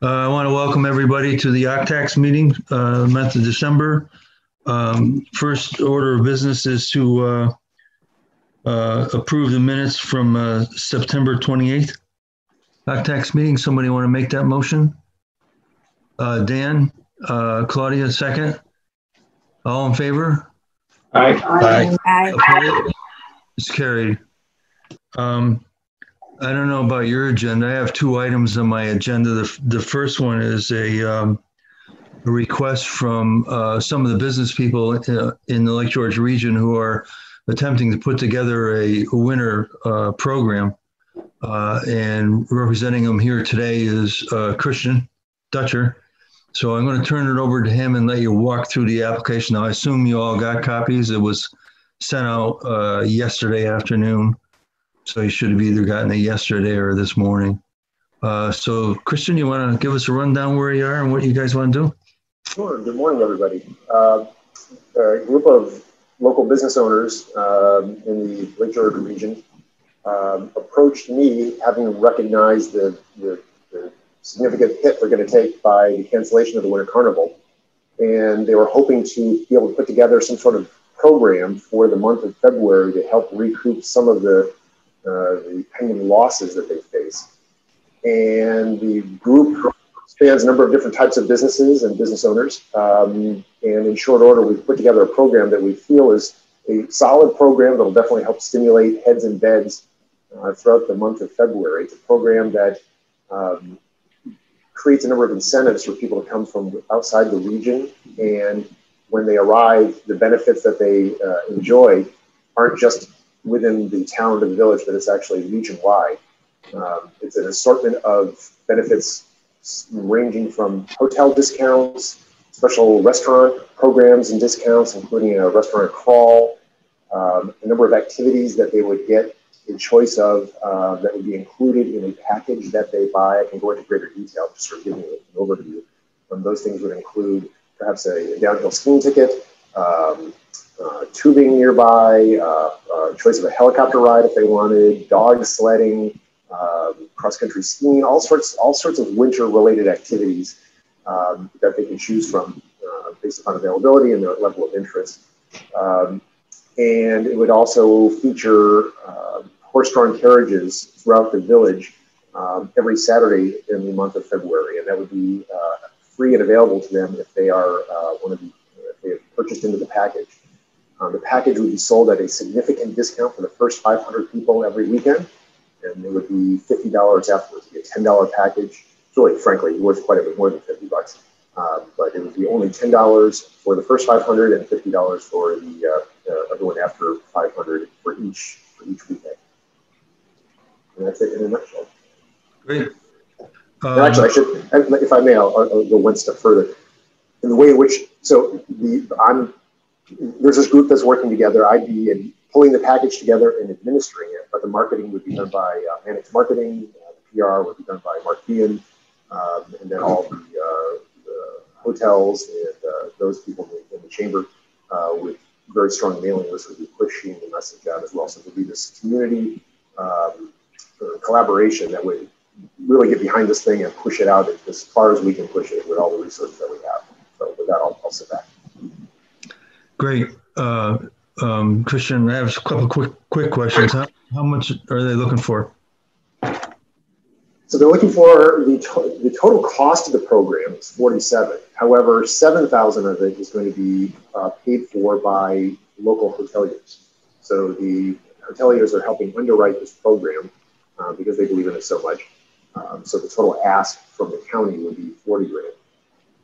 Uh, I want to welcome everybody to the OCTAX meeting, uh, month of December. Um, First order of business is to uh, uh, approve the minutes from uh, September 28th. OCTAX meeting, somebody want to make that motion? Uh, Dan, uh, Claudia, second. All in favor? Aye. Aye. Opposed? It's carried. Um, I don't know about your agenda. I have two items on my agenda. The, the first one is a, um, a request from, uh, some of the business people uh, in the Lake George region who are attempting to put together a winter, uh, program. Uh, and representing them here today is, uh, Christian Dutcher. So I'm going to turn it over to him and let you walk through the application. Now, I assume you all got copies. It was sent out uh, yesterday afternoon. So you should have either gotten it yesterday or this morning. Uh, so, Christian, you want to give us a rundown where you are and what you guys want to do? Sure. Good morning, everybody. Uh, a group of local business owners um, in the Lake George region um, approached me, having recognized the, the, the significant hit they're going to take by the cancellation of the Winter Carnival. And they were hoping to be able to put together some sort of program for the month of February to help recoup some of the, uh, the pending losses that they face. And the group spans a number of different types of businesses and business owners. Um, and in short order, we've put together a program that we feel is a solid program that will definitely help stimulate heads and beds uh, throughout the month of February. It's a program that um, creates a number of incentives for people to come from outside the region. And when they arrive, the benefits that they uh, enjoy aren't just within the town or the village, but it's actually region wide. Um, it's an assortment of benefits ranging from hotel discounts, special restaurant programs and discounts, including a restaurant crawl, um, a number of activities that they would get in choice of uh, that would be included in a package that they buy. I can go into greater detail, just of giving an overview. Um, those things would include perhaps a, a downhill skiing ticket, um, uh, tubing nearby, uh, uh, choice of a helicopter ride if they wanted, dog sledding, um, cross-country skiing, all sorts, all sorts of winter-related activities um, that they can choose from uh, based upon availability and their level of interest. Um, and it would also feature uh, horse-drawn carriages throughout the village um, every Saturday in the month of February, and that would be uh, free and available to them if they are uh, one of the if they have purchased into the package. Um, the package would be sold at a significant discount for the first 500 people every weekend, and it would be $50 afterwards. It'd be a $10 package. It's really, frankly, worth quite a bit more than 50 bucks. Uh, but it would be only $10 for the first 500 and $50 for the uh, uh, everyone after 500 for each for each weekend. And that's it in a nutshell. Great. And actually, I should, if I may, I'll, I'll, go one step further. In the way in which, so the I'm there's this group that's working together. I'd be in pulling the package together and administering it, but the marketing would be done by uh, Mannix Marketing. Uh, the PR would be done by Mark Behan, um, and then all the, uh, the hotels and uh, those people in the, in the chamber with very strong mailing lists would be pushing the message out as well. So there would be this community um, collaboration that would really get behind this thing and push it out as far as we can push it with all the resources that we have. So with that, I'll, I'll sit back. Great. Uh, um, Christian, I have a couple quick quick questions. How, how much are they looking for? So they're looking for the, to- the total cost of the program is 47. However, 7,000 of it is going to be uh, paid for by local hoteliers. So the hoteliers are helping underwrite this program uh, because they believe in it so much. Um, so the total ask from the county would be 40 grand.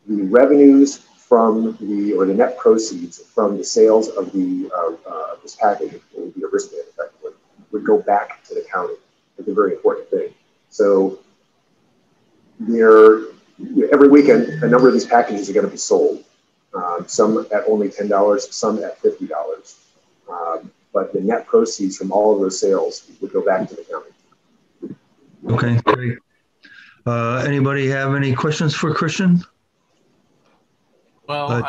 The revenues from the, or the net proceeds from the sales of the, uh, uh, this package, a wristband effectively, would go back to the county. It's a very important thing. So there, every weekend, a number of these packages are going to be sold. Um, some at only ten dollars, some at fifty dollars. Um, but the net proceeds from all of those sales would go back to the county. Okay, great. Uh, anybody have any questions for Christian? Well, Uh,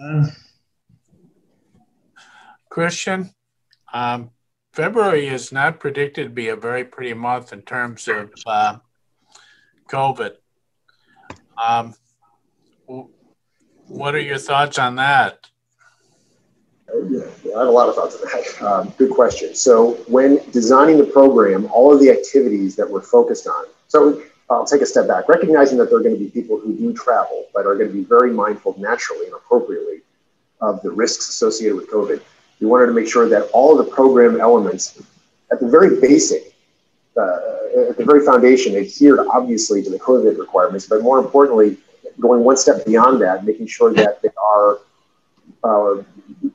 I- Christian, um, February is not predicted to be a very pretty month in terms of uh, COVID. Um, what are your thoughts on that? Yeah, I have a lot of thoughts on that. Um, good question. So, when designing the program, all of the activities that we're focused on. So, I'll take a step back, recognizing that there are going to be people who do travel, but are going to be very mindful naturally and appropriately of the risks associated with COVID. We wanted to make sure that all of the program elements, at the very basic, uh, at the very foundation, adhered obviously to the COVID requirements, but more importantly, going one step beyond that, making sure that they are uh,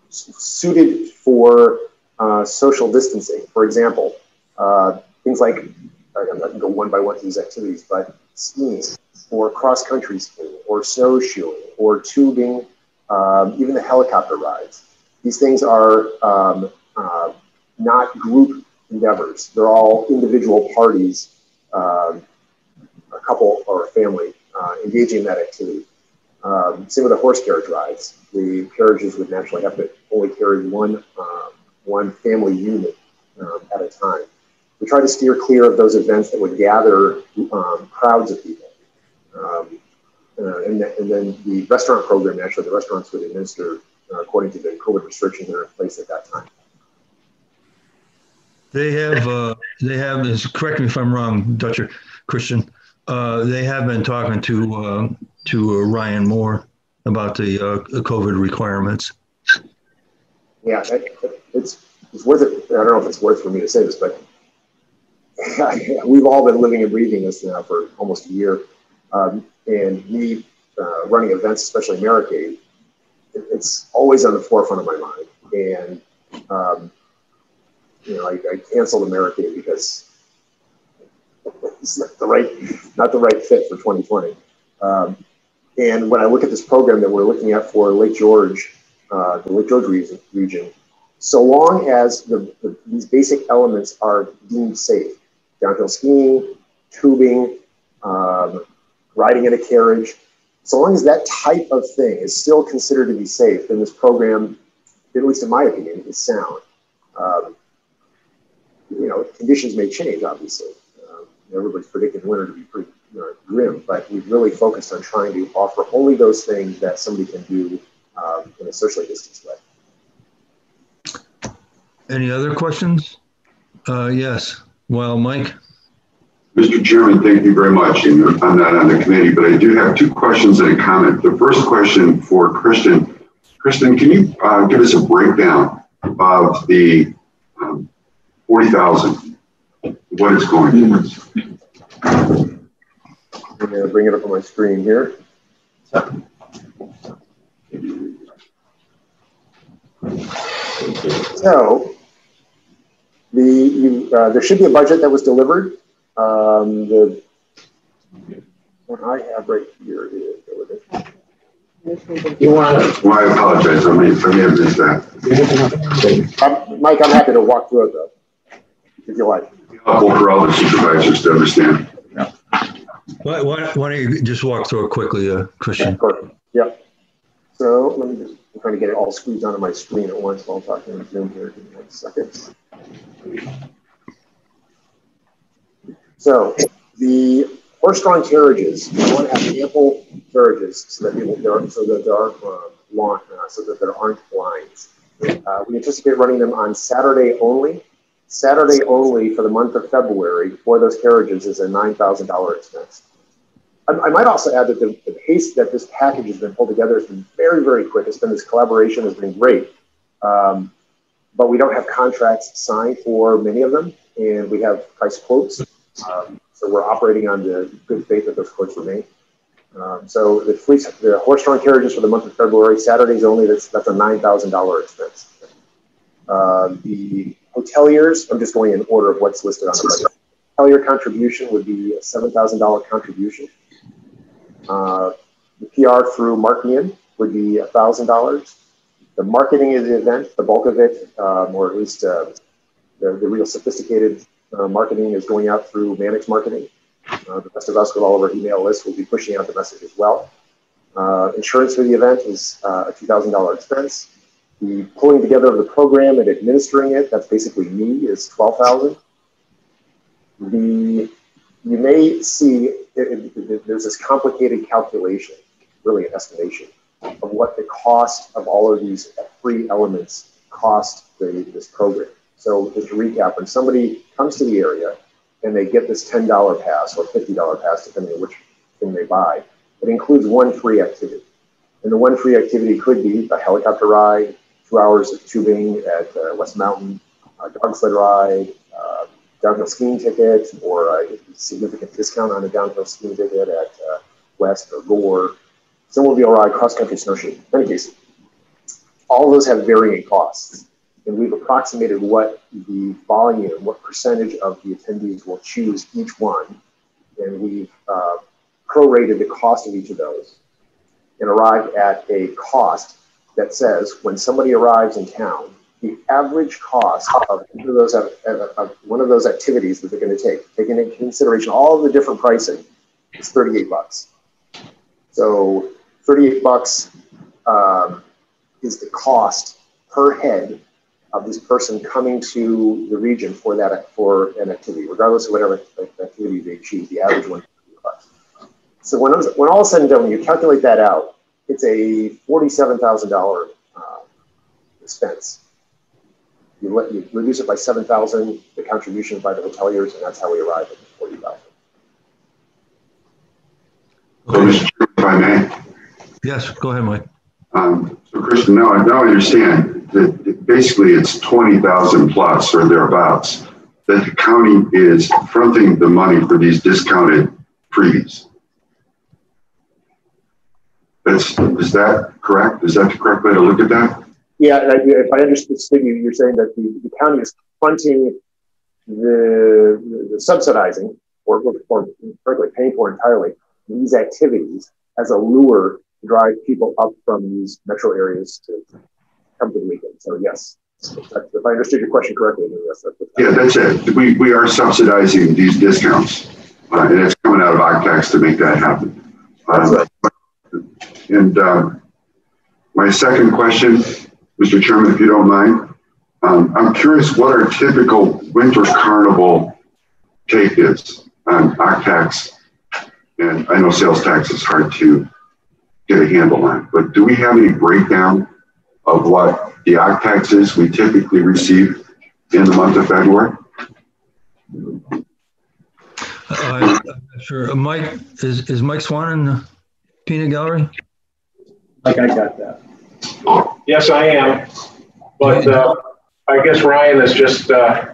suited for uh, social distancing. For example, uh, things like, I'm not go one by one through these activities, but skiing or cross country skiing or snowshoeing or tubing, um, even the helicopter rides. These things are um, uh, not group endeavors. They're all individual parties, uh, a couple or a family uh, engaging in that activity. Um, same with the horse carriage rides. The carriages would naturally have to only carry one um, one family unit um, at a time. We try to steer clear of those events that would gather um, crowds of people. Um, uh, and, and, then the restaurant program, actually, the restaurants would administer uh, according to the COVID restrictions that are in place at that time. They have, uh, they have, correct me if I'm wrong, Dr. Christian, uh, they have been talking to uh, to uh, Ryan Moore about the uh, COVID requirements. Yeah, it's it's worth it. I don't know if it's worth for me to say this, but we've all been living and breathing this now for almost a year, um, and me uh, running events, especially Americade, it's always on the forefront of my mind. And um, you know, I, I canceled Americade because it's not the right, not the right fit for 2020. Um, and when I look at this program that we're looking at for Lake George, uh, the Lake George region, region so long as the, the, these basic elements are deemed safe, downhill skiing, tubing, um, riding in a carriage, so long as that type of thing is still considered to be safe, then this program, at least in my opinion, is sound. Um, you know, conditions may change, obviously everybody's predicting winter to be pretty you know, grim, but we've really focused on trying to offer only those things that somebody can do um, in a socially distanced way. Any other questions? Uh, yes. Well, Mike. Mr. Chairman, thank you very much. And I'm not on the committee, but I do have two questions and a comment. The first question for Christian. Christian, can you uh, give us a breakdown of the um, 40,000 what it's going towards. I'm going to bring it up on my screen here. So, the you, uh, there should be a budget that was delivered. Um, the what I have right here is you want to? Well, I apologize. I may, I may have missed that. Um, Mike, I'm happy to walk through it though, if you like helpful for all the supervisors to understand. Yeah. Why, why, why don't you just walk through it quickly, uh, Christian? Yeah. So let me just, I'm trying to get it all squeezed onto my screen at once while I'm talking on Zoom here. Give me one second. So the horse-drawn carriages, we want to have ample carriages so that people there, so that there aren't uh, lawn, uh, so that there aren't blinds. Uh, we anticipate running them on Saturday only Saturday only for the month of February for those carriages is a $9,000 expense. I, I, might also add that the, the, pace that this package has been pulled together has been very, very quick. It's been this collaboration has been great. Um, but we don't have contracts signed for many of them, and we have price quotes. Um, so we're operating on the good faith that those quotes were made. Um, so the the horse-drawn carriages for the month of February, Saturdays only, that's, that's a $9,000 expense. Uh, the hoteliers, I'm just going in order of what's listed on the budget. Hotelier contribution would be a $7,000 contribution. Uh, the PR through Mark Behan would be $1,000. The marketing of the event, the bulk of it, um, or at least uh, the, the real sophisticated uh, marketing is going out through Mannix Marketing. Uh, the rest of us with all of our email lists will be pushing out the message as well. Uh, insurance for the event is a $2,000 expense. The pulling together of the program and administering it, that's basically me, is 12,000. The you may see there's this complicated calculation, really an estimation, of what the cost of all of these three elements cost the, this program. So just to recap, when somebody comes to the area and they get this $10 pass or $50 pass, depending on which thing they buy, it includes one free activity. And the one free activity could be a helicopter ride, two hours of tubing at uh, West Mountain, a dog sled ride, downhill skiing ticket, or a significant discount on a downhill skiing ticket at uh, West or Gore, snowmobile ride, cross country snowshoe. In any case, all those have varying costs. And we've approximated what the volume, what percentage of the attendees will choose each one. And we've uh, prorated the cost of each of those and arrived at a cost that says when somebody arrives in town, the average cost of one of those, of one of those activities that they're going to take, taking into consideration all the different pricing, is 38 bucks. So 38 bucks um, is the cost per head of this person coming to the region for that for an activity, regardless of whatever activity they choose. The average one. So when, when all is said and done, when you calculate that out, it's a forty-seven thousand dollar uh, expense. You let you reduce it by seven thousand, the contribution by the hoteliers, and that's how we arrive at the forty thousand. So, Mr. Chair, if I may. Yes, go ahead, Mike. Um, so, Christian, now, now I understand that basically it's 20,000 plus or thereabouts that the county is fronting the money for these discounted freebies. That's, is that correct? Is that the correct way to look at that? Yeah, if I understood you, you're saying that the, the county is fronting the, the subsidizing or, or frankly paying for entirely these activities as a lure to drive people up from these metro areas to come to the weekend. So yes, if I understood your question correctly, yes. That's yeah, that's it. We, we are subsidizing these discounts, uh, and it's coming out of OCTAX to make that happen. Um, right. And um, my second question, Mr. Chairman, if you don't mind, um, I'm curious what our typical winter carnival take is on OCTAX. And I know sales tax is hard to get a handle on, but do we have any breakdown of what the OCTAX is we typically receive in the month of February? Uh, sure. Uh, Mike, is, is Mike Swan in the peanut gallery? Like I got that. Yes, I am. But uh, I guess Ryan is just. Uh,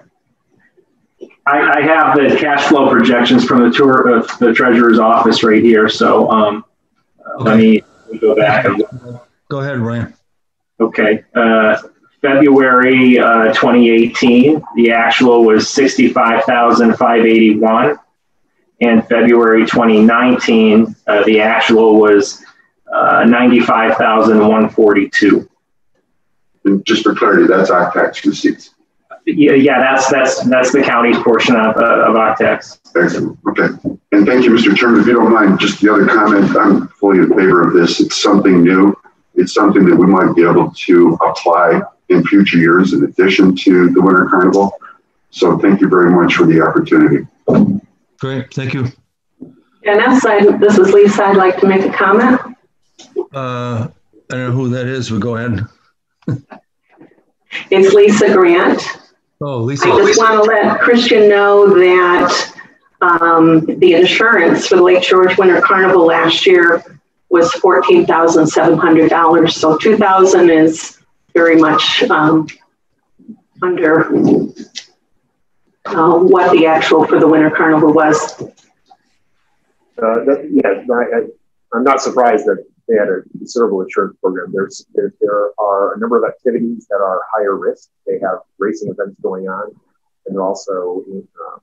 I, I, have the cash flow projections from the tour of the treasurer's office right here. So um, okay. let me go back. And, go ahead, Ryan. Okay. Uh, February uh, 2018, the actual was 65,581. And February 2019, uh, the actual was uh, 95,142. And just for clarity, that's OCTAX receipts. Yeah, yeah, that's that's that's the county's portion of, uh, of OCTAX. Excellent. Okay. And thank you, Mr. Chairman. If you don't mind, just the other comment, I'm fully in favor of this. It's something new. It's something that we might be able to apply in future years in addition to the Winter Carnival. So thank you very much for the opportunity. Great. Thank you. Dennis, I, this is Lisa. I'd like to make a comment. Uh, I don't know who that is, but go ahead. it's Lisa Grant. Oh, Lisa. I just want to let Christian know that um, the insurance for the Lake George Winter Carnival last year was fourteen thousand seven hundred dollars. So two thousand is very much um, under uh, what the actual for the Winter Carnival was. Uh, that, yeah, I, am not surprised that they had a considerable insurance program. There's there, there, are a number of activities that are higher risk. They have racing events going on, and also um,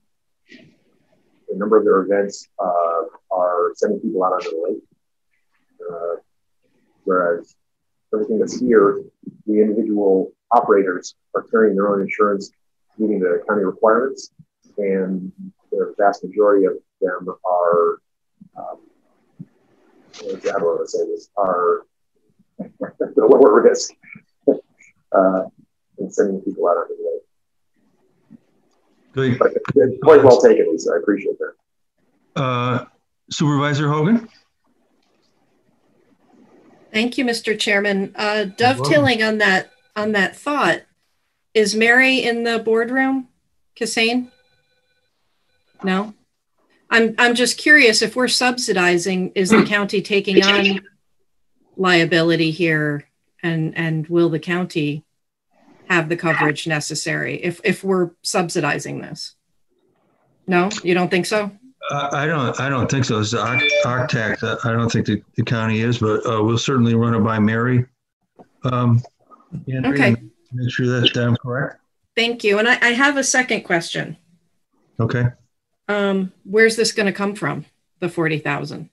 a number of their events uh, are sending people out onto the lake. Uh, whereas everything that's here, the individual operators are carrying their own insurance, meeting the county requirements, and the vast majority of them are um, how do I want to say this, are the lower risk uh, in sending people out on the way. Good. But point well taken, Lisa. I appreciate that. Uh, Supervisor Hogan? Thank you, Mr. Chairman. Uh, dovetailing on that on that thought, is Mary in the boardroom? Kissane? No. I'm I'm just curious if we're subsidizing, is the county taking on liability here, and and will the county have the coverage necessary if if we're subsidizing this? No, you don't think so? Uh, I don't. I don't think so. It's OCTAC. I don't think the, the county is, but uh, we'll certainly run it by Mary. Um, okay. Make sure that's I'm correct. Thank you. And I, I have a second question. Okay. Um, where's this going to come from? The forty thousand.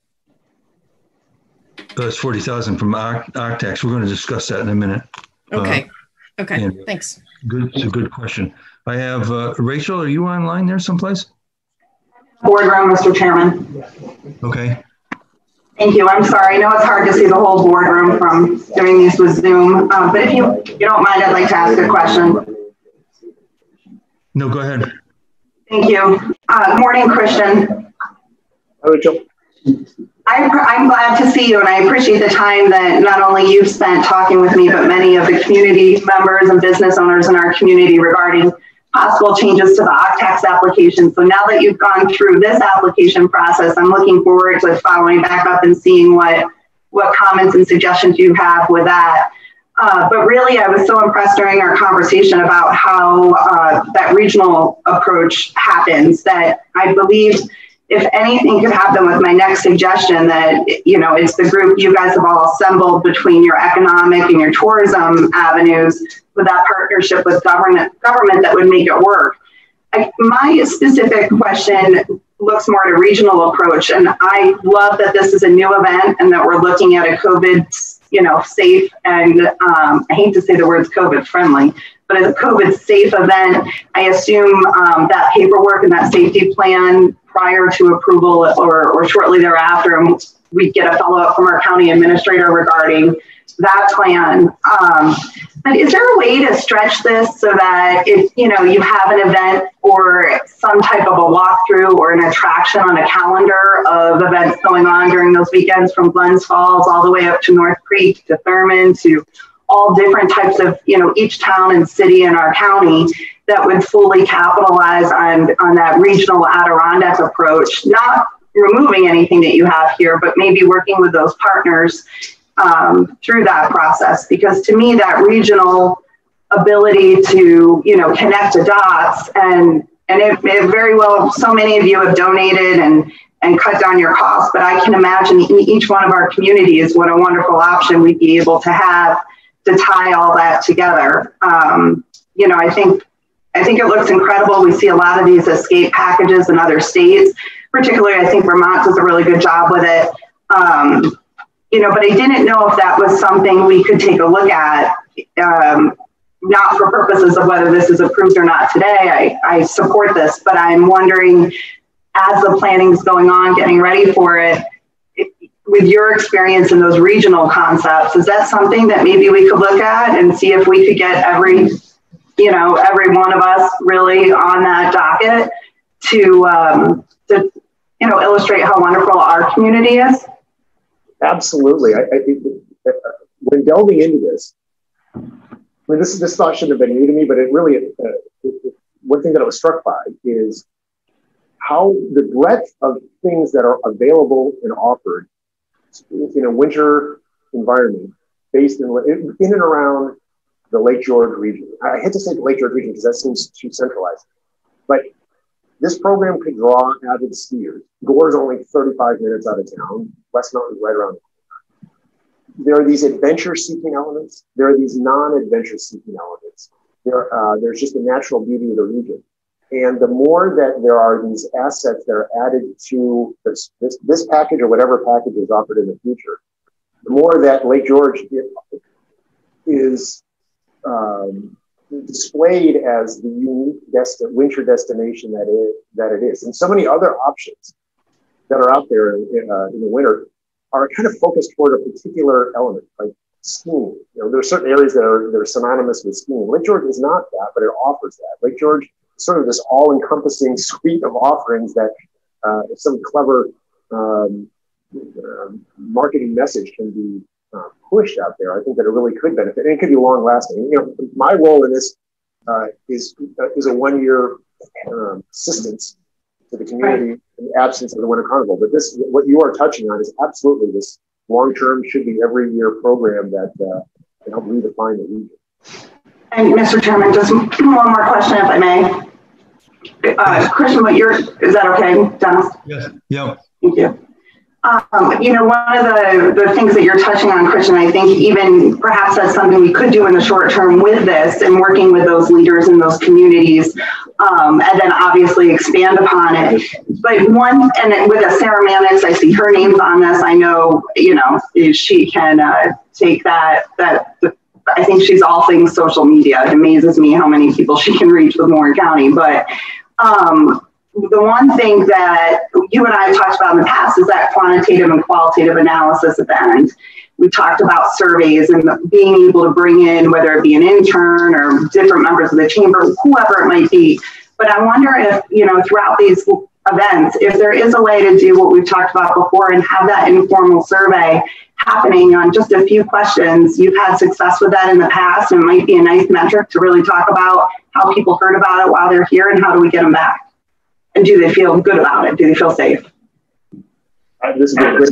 That's forty thousand from OCTAX. We're going to discuss that in a minute. Okay. Uh, okay. Thanks. Good. It's a good question. I have uh, Rachel. Are you online there someplace? Boardroom, Mr. Chairman. Okay. Thank you. I'm sorry. I know it's hard to see the whole boardroom from doing these with Zoom, uh, but if you, you don't mind, I'd like to ask a question. No, go ahead. Thank you. Uh, morning, Christian. Hi, Rachel. I'm, I'm glad to see you, and I appreciate the time that not only you've spent talking with me, but many of the community members and business owners in our community regarding possible changes to the OCTAX application. So now that you've gone through this application process, I'm looking forward to following back up and seeing what, what comments and suggestions you have with that. Uh, but really, I was so impressed during our conversation about how uh, that regional approach happens that I believe if anything could happen with my next suggestion that you know it's the group you guys have all assembled between your economic and your tourism avenues with that partnership with government government that would make it work. I, my specific question looks more at a regional approach and i love that this is a new event and that we're looking at a covid you know safe and um, i hate to say the words covid friendly but as a covid safe event i assume um, that paperwork and that safety plan prior to approval or, or shortly thereafter, we get a follow up from our county administrator regarding that plan. Um, but is there a way to stretch this so that if you know you have an event or some type of a walkthrough or an attraction on a calendar of events going on during those weekends from Glens Falls all the way up to North Creek to Thurman to all different types of you know each town and city in our county that would fully capitalize on, on that regional Adirondack approach, not removing anything that you have here, but maybe working with those partners um, through that process. Because to me, that regional ability to, you know, connect the dots and and it, it very well, so many of you have donated and and cut down your costs, but I can imagine in each one of our communities what a wonderful option we'd be able to have to tie all that together. Um, you know, I think I think it looks incredible. We see a lot of these escape packages in other states, particularly I think Vermont does a really good job with it. Um, you know, but I didn't know if that was something we could take a look at, um, not for purposes of whether this is approved or not today. I, I support this, but I'm wondering as the planning is going on, getting ready for it, with your experience in those regional concepts, is that something that maybe we could look at and see if we could get every you know, every one of us really on that docket to, um, to you know, illustrate how wonderful our community is? Absolutely. I, I, when delving into this, I mean, this, this thought shouldn't have been new to me, but it really, uh, it, one thing that I was struck by is how the breadth of things that are available and offered in a winter environment based in, in and around the Lake George region. I hate to say the Lake George region because that seems too centralized, but this program could draw avid skiers. Gore is only 35 minutes out of town. West Mountain is right around the corner. There are these adventure-seeking elements. There are these non-adventure-seeking elements. There, uh, there's just the natural beauty of the region. And the more that there are these assets that are added to this, this, this package or whatever package is offered in the future, the more that Lake George is um, displayed as the unique winter destination that it, that it is. And so many other options that are out there in, uh, in the winter are kind of focused toward a particular element, like skiing. You know, there are certain areas that are, that are synonymous with skiing. Lake George is not that, but it offers that. Lake George is sort of this all-encompassing suite of offerings that uh, some clever um, uh, marketing message can be uh, pushed out there, I think that it really could benefit, and it could be long lasting. You know, my role in this uh, is uh, is a one year um, assistance to the community right. in the absence of the Winter Carnival. But this, what you are touching on, is absolutely this long term, should be every year program that uh, can help redefine the region. And Mr. Chairman, just one more question, if I may. Uh, Christian, what you're, is that okay, Dennis? Yes. Yeah. Thank you. Um, you know, one of the, the things that you're touching on, Christian, I think even perhaps that's something we could do in the short term with this and working with those leaders in those communities, um, and then obviously expand upon it. But one, and with a Sarah Mannix, I see her name's on this. I know, you know, she can uh, take that, that, I think she's all things social media. It amazes me how many people she can reach with Warren County. But um, the one thing that you and I have talked about in the past is that quantitative and qualitative analysis at the end. We talked about surveys and being able to bring in whether it be an intern or different members of the chamber, whoever it might be. But I wonder if, you know, throughout these events, if there is a way to do what we've talked about before and have that informal survey happening on just a few questions. You've had success with that in the past, and it might be a nice metric to really talk about how people heard about it while they're here and how do we get them back and do they feel good about it? Do they feel safe? Uh, this, is a great,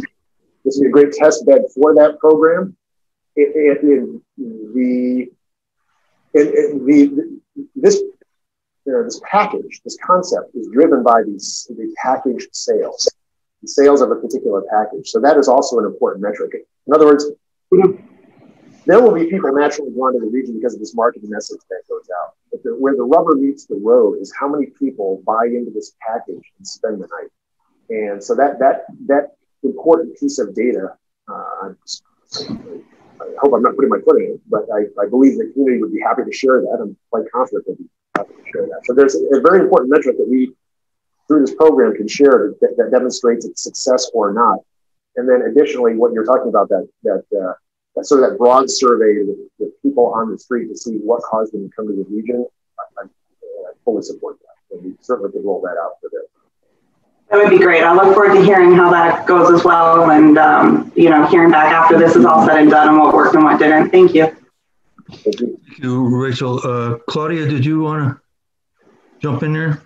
this is a great test bed for that program. It, it, it, the, the, this, you know, this package, this concept is driven by these the package sales, the sales of a particular package. So that is also an important metric. In other words, there will be people naturally drawn to the region because of this marketing message that goes out. The, where the rubber meets the road is how many people buy into this package and spend the night. And so that that that important piece of data, uh, I hope I'm not putting my foot in it, but I, I believe the community would be happy to share that. I'm quite confident they'd be happy to share that. So there's a very important metric that we, through this program, can share that, that demonstrates its success or not. And then additionally, what you're talking about, that that uh, sort of that broad survey with, with, people on the street to see what caused them to come to the region, I, I, I fully support that. And we certainly could roll that out for this. That would be great. I look forward to hearing how that goes as well, and um, you know, hearing back after this is all said and done and what worked and what didn't. Thank you. Thank you, Thank you Rachel. Uh, Claudia, did you want to jump in there?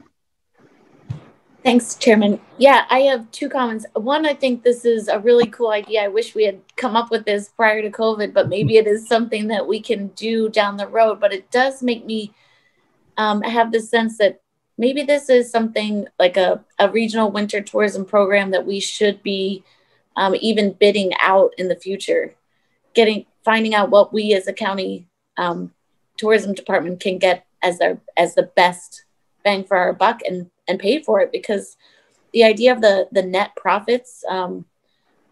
Thanks, Chairman. Yeah, I have two comments. One, I think this is a really cool idea. I wish we had come up with this prior to COVID, but maybe it is something that we can do down the road. But it does make me um, have the sense that maybe this is something like a, a regional winter tourism program that we should be um, even bidding out in the future, getting finding out what we as a county um, tourism department can get as our as the best bang for our buck and and paid for it because the idea of the the net profits um,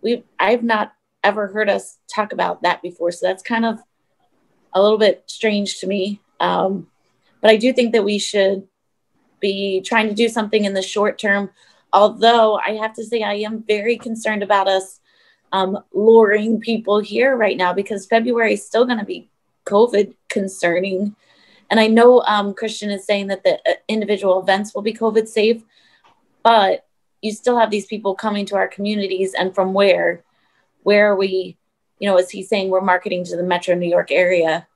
we I've not ever heard us talk about that before. So that's kind of a little bit strange to me. Um, but I do think that we should be trying to do something in the short term. Although I have to say I am very concerned about us um, luring people here right now because February is still going to be COVID concerning and I know um, Christian is saying that the uh, individual events will be COVID safe, but you still have these people coming to our communities. And from where? Where are we? You know, is he saying we're marketing to the Metro New York area?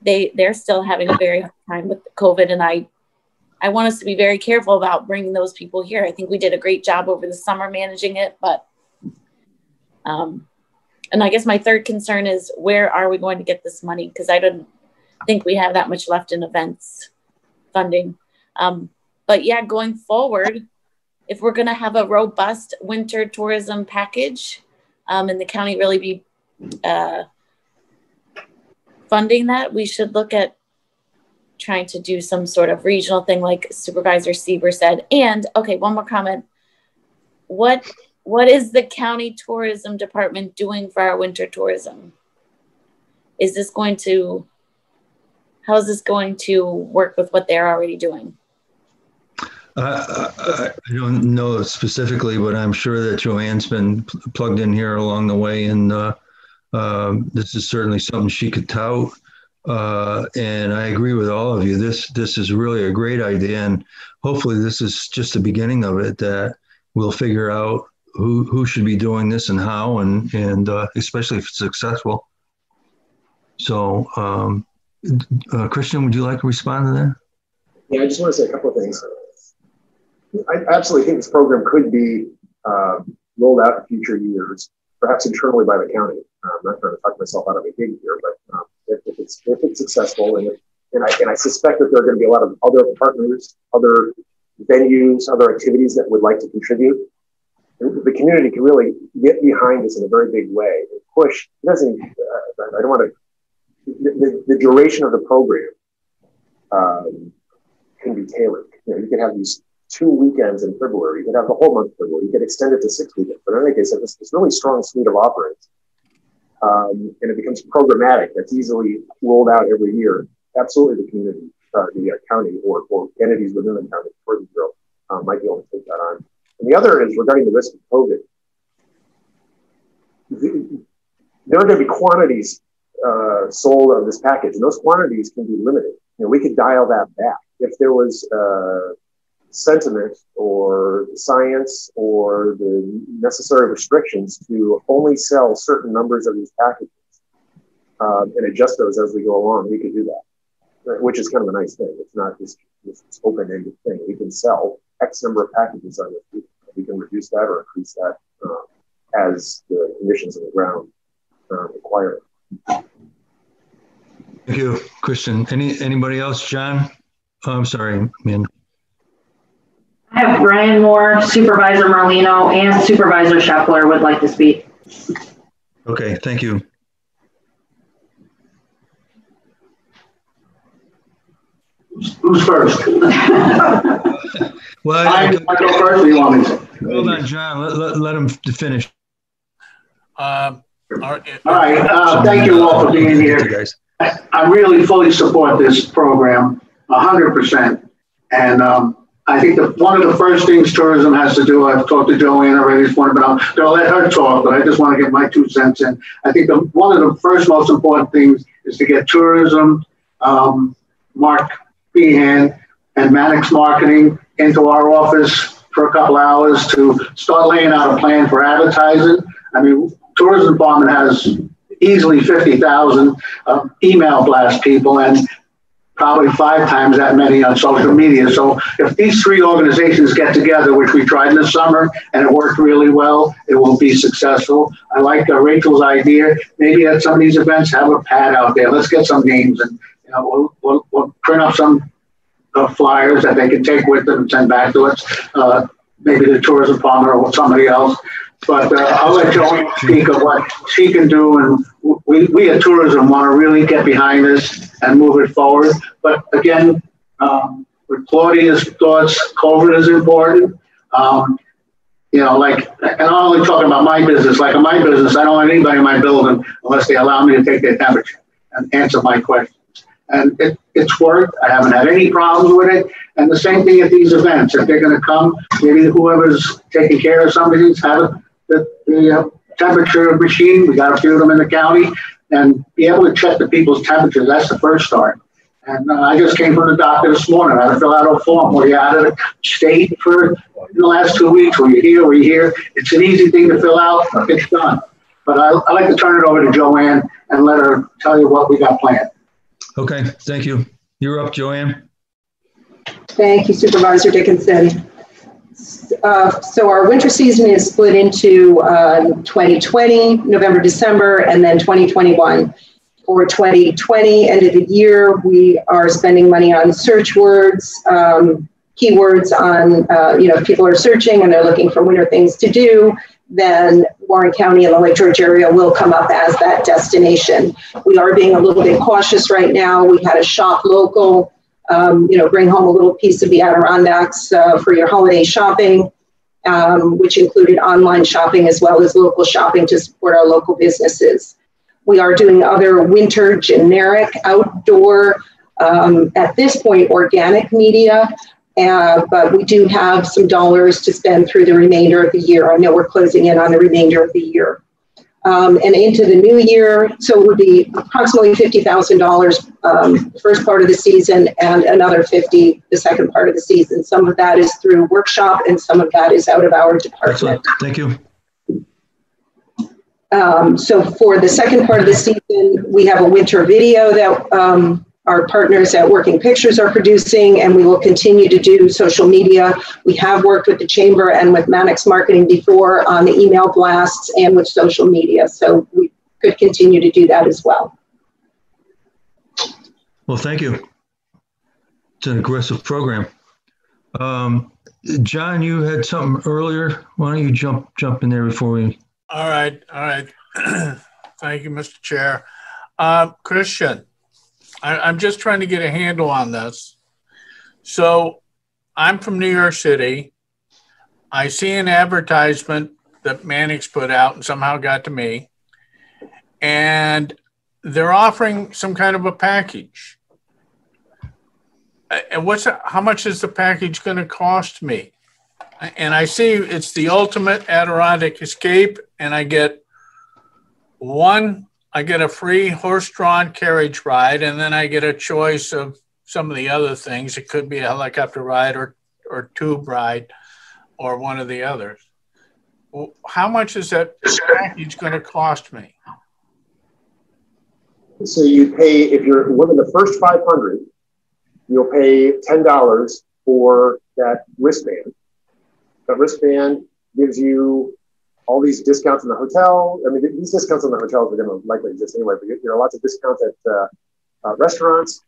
They they're still having a very hard time with COVID, and I I want us to be very careful about bringing those people here. I think we did a great job over the summer managing it, but um, and I guess my third concern is where are we going to get this money? Because I don't think we have that much left in events funding. Um, but yeah, going forward, if we're going to have a robust winter tourism package um, and the county really be uh, funding that, we should look at trying to do some sort of regional thing like Supervisor Seeber said. And okay, one more comment. What what is the county tourism department doing for our winter tourism? Is this going to how is this going to work with what they're already doing? Uh, I, I don't know specifically, but I'm sure that Joanne's been pl- plugged in here along the way, and uh, uh, this is certainly something she could tout. Uh, and I agree with all of you. This this is really a great idea, and hopefully, this is just the beginning of it. That we'll figure out who who should be doing this and how, and and uh, especially if it's successful. So, um, uh, Christian, would you like to respond to that? Yeah, I just want to say a couple of things. I absolutely think this program could be uh, rolled out in future years, perhaps internally by the county. Uh, I'm not trying to talk myself out of a gig here, but um, if, if, it's if it's successful, and and I and I suspect that there are going to be a lot of other partners, other venues, other activities that would like to contribute. The community can really get behind this in a very big way and push. It doesn't. Uh, I don't want to. The, the, the, duration of the program um, can be tailored. You know, you can have these two weekends in February. You could have the whole month of February. You could extend it to six weekends. But in any case, it's this really strong suite of offerings. Um, and it becomes programmatic. That's easily rolled out every year. Absolutely, the community, uh, the uh, county, or, or entities within the county, for the bureau, uh, might be able to take that on. And the other is regarding the risk of COVID. There are going to be quantities uh, sold of this package, and those quantities can be limited. You know, we could dial that back if there was uh, sentiment or science or the necessary restrictions to only sell certain numbers of these packages um, and adjust those as we go along, we could do that, which is kind of a nice thing. It's not just this open-ended thing. We can sell X number of packages on this. We can reduce that or increase that uh, as the conditions on the ground uh, require. Thank you, Christian. Any anybody else, John? Oh, I'm sorry, man. I have Ryan Moore, Supervisor Merlino, and Supervisor Shepler would like to speak. Okay, thank you. Who's first? well, I, I go first. you want me to? Hold on, John. Let, let, let him finish. Um, all right. All right. Uh, thank you all for being here. guys. I, I really fully support this program, 100%. And um, I think the, one of the first things tourism has to do, I've talked to Joanne already this morning, but I'm going to let her talk, but I just want to get my two cents in. I think the, one of the first most important things is to get tourism, um, Mark Behan and Mannix Marketing into our office for a couple hours to start laying out a plan for advertising. I mean, tourism department has easily 50,000 uh, email blast people, and probably five times that many on social media. So if these three organizations get together, which we tried in the summer and it worked really well, it will be successful. I like uh, Rachel's idea. Maybe at some of these events, have a pad out there. Let's get some names and you know we'll, we'll, we'll print up some uh, flyers that they can take with them and send back to us. Uh, maybe the tourism department or somebody else. But uh, I'll let Joey speak of what she can do. And we, we at tourism want to really get behind this and move it forward. But again, um, with Claudia's thoughts, COVID is important. Um, you know, like, and I'm only talking about my business. Like in my business, I don't want anybody in my building unless they allow me to take their temperature and answer my questions. And it, it's worked. I haven't had any problems with it. And the same thing at these events. If they're going to come, maybe whoever's taking care of somebody, have the, the uh, temperature machine. We got a few of them in the county and be able to check the people's temperature. That's the first start. And uh, I just came from the doctor this morning. I had to fill out a form. Were you out of the state for the last two weeks? Were you here? Were you here? It's an easy thing to fill out. It's done. But I, I like to turn it over to Joanne and let her tell you what we got planned. Okay, thank you. You're up, Joanne. Thank you, Supervisor Dickinson. Uh, so our winter season is split into uh, 2020, November, December, and then 2021. For 2020, end of the year, we are spending money on search words, um, keywords on, uh, you know, if people are searching and they're looking for winter things to do, then Warren County and the Lake George area will come up as that destination. We are being a little bit cautious right now. We had a shop local um, you know, bring home a little piece of the Adirondacks uh, for your holiday shopping, um, which included online shopping as well as local shopping to support our local businesses. We are doing other winter generic outdoor, um, at this point, organic media, uh, but we do have some dollars to spend through the remainder of the year. I know we're closing in on the remainder of the year. Um, and into the new year. So it would be approximately $50,000 um, first part of the season and another 50 the second part of the season. Some of that is through workshop and some of that is out of our department. Excellent. Thank you. Um, so for the second part of the season, we have a winter video that um, our partners at Working Pictures are producing, and we will continue to do social media. We have worked with the Chamber and with Mannix Marketing before on the email blasts and with social media, so we could continue to do that as well. Well, thank you. It's an aggressive program. Um, John, you had something earlier. Why don't you jump jump in there before we? All right, all right. thank you, Mr. Chair. Uh, Christian, I, am just trying to get a handle on this. So I'm from New York City. I see an advertisement that Mannix put out and somehow got to me. And they're offering some kind of a package. And what's how much is the package going to cost me? And I see it's the ultimate Adirondack escape, and I get one I get a free horse-drawn carriage ride, and then I get a choice of some of the other things. It could be a helicopter ride or or tube ride, or one of the others. How much is that package going to cost me? So you pay if you're one of the first 500, you'll pay ten dollars for that wristband. That wristband gives you all these discounts in the hotel. I mean, these discounts in the hotels are going to likely exist anyway, but you know, lots of discounts at uh, uh, restaurants.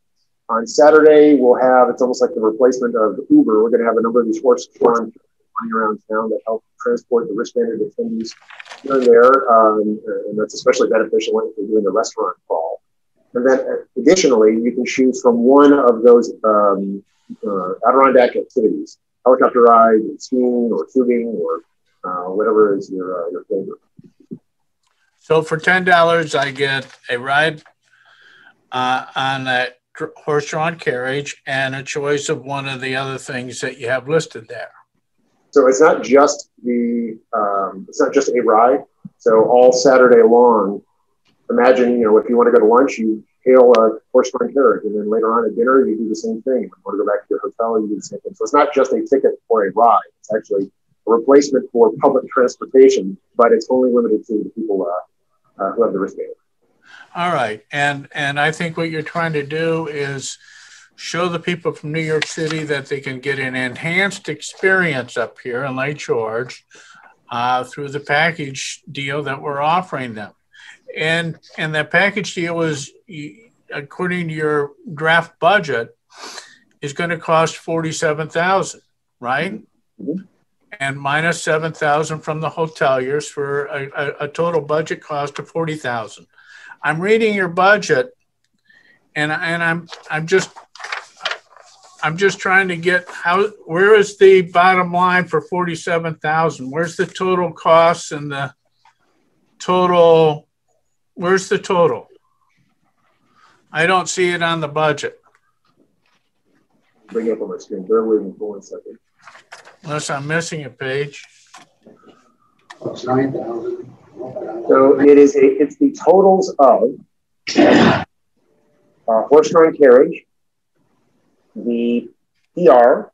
On Saturday, we'll have, it's almost like the replacement of Uber. We're going to have a number of these horse running around town that help transport the wristbanded attendees here and there. Um, and that's especially beneficial if you're doing the restaurant crawl. And then uh, additionally, you can choose from one of those um, uh, Adirondack activities, helicopter ride, skiing or tubing or uh, whatever is your uh, your favorite. So for ten dollars, I get a ride uh, on a horse-drawn carriage and a choice of one of the other things that you have listed there. So it's not just the um, it's not just a ride. So all Saturday long, imagine you know if you want to go to lunch, you hail a horse-drawn carriage, and then later on at dinner you do the same thing. If you want to go back to your hotel, you do the same thing. So it's not just a ticket for a ride; it's actually a replacement for public transportation, but it's only limited to the people uh, uh, who have the wristband. All right, and and I think what you're trying to do is show the people from New York City that they can get an enhanced experience up here in Lake George uh, through the package deal that we're offering them, and and that package deal is according to your draft budget is going to cost forty seven thousand, right? Mm-hmm and minus 7,000 from the hoteliers for a, a, a, total budget cost of 40,000. I'm reading your budget and, and I'm, I'm just, I'm just trying to get how, where is the bottom line for 47,000? Where's the total costs and the total, where's the total? I don't see it on the budget. Bring it up on my screen. Bear with me for one second. Unless I'm missing a page. So it is a, it's the totals of uh, horse-drawn carriage, the PR,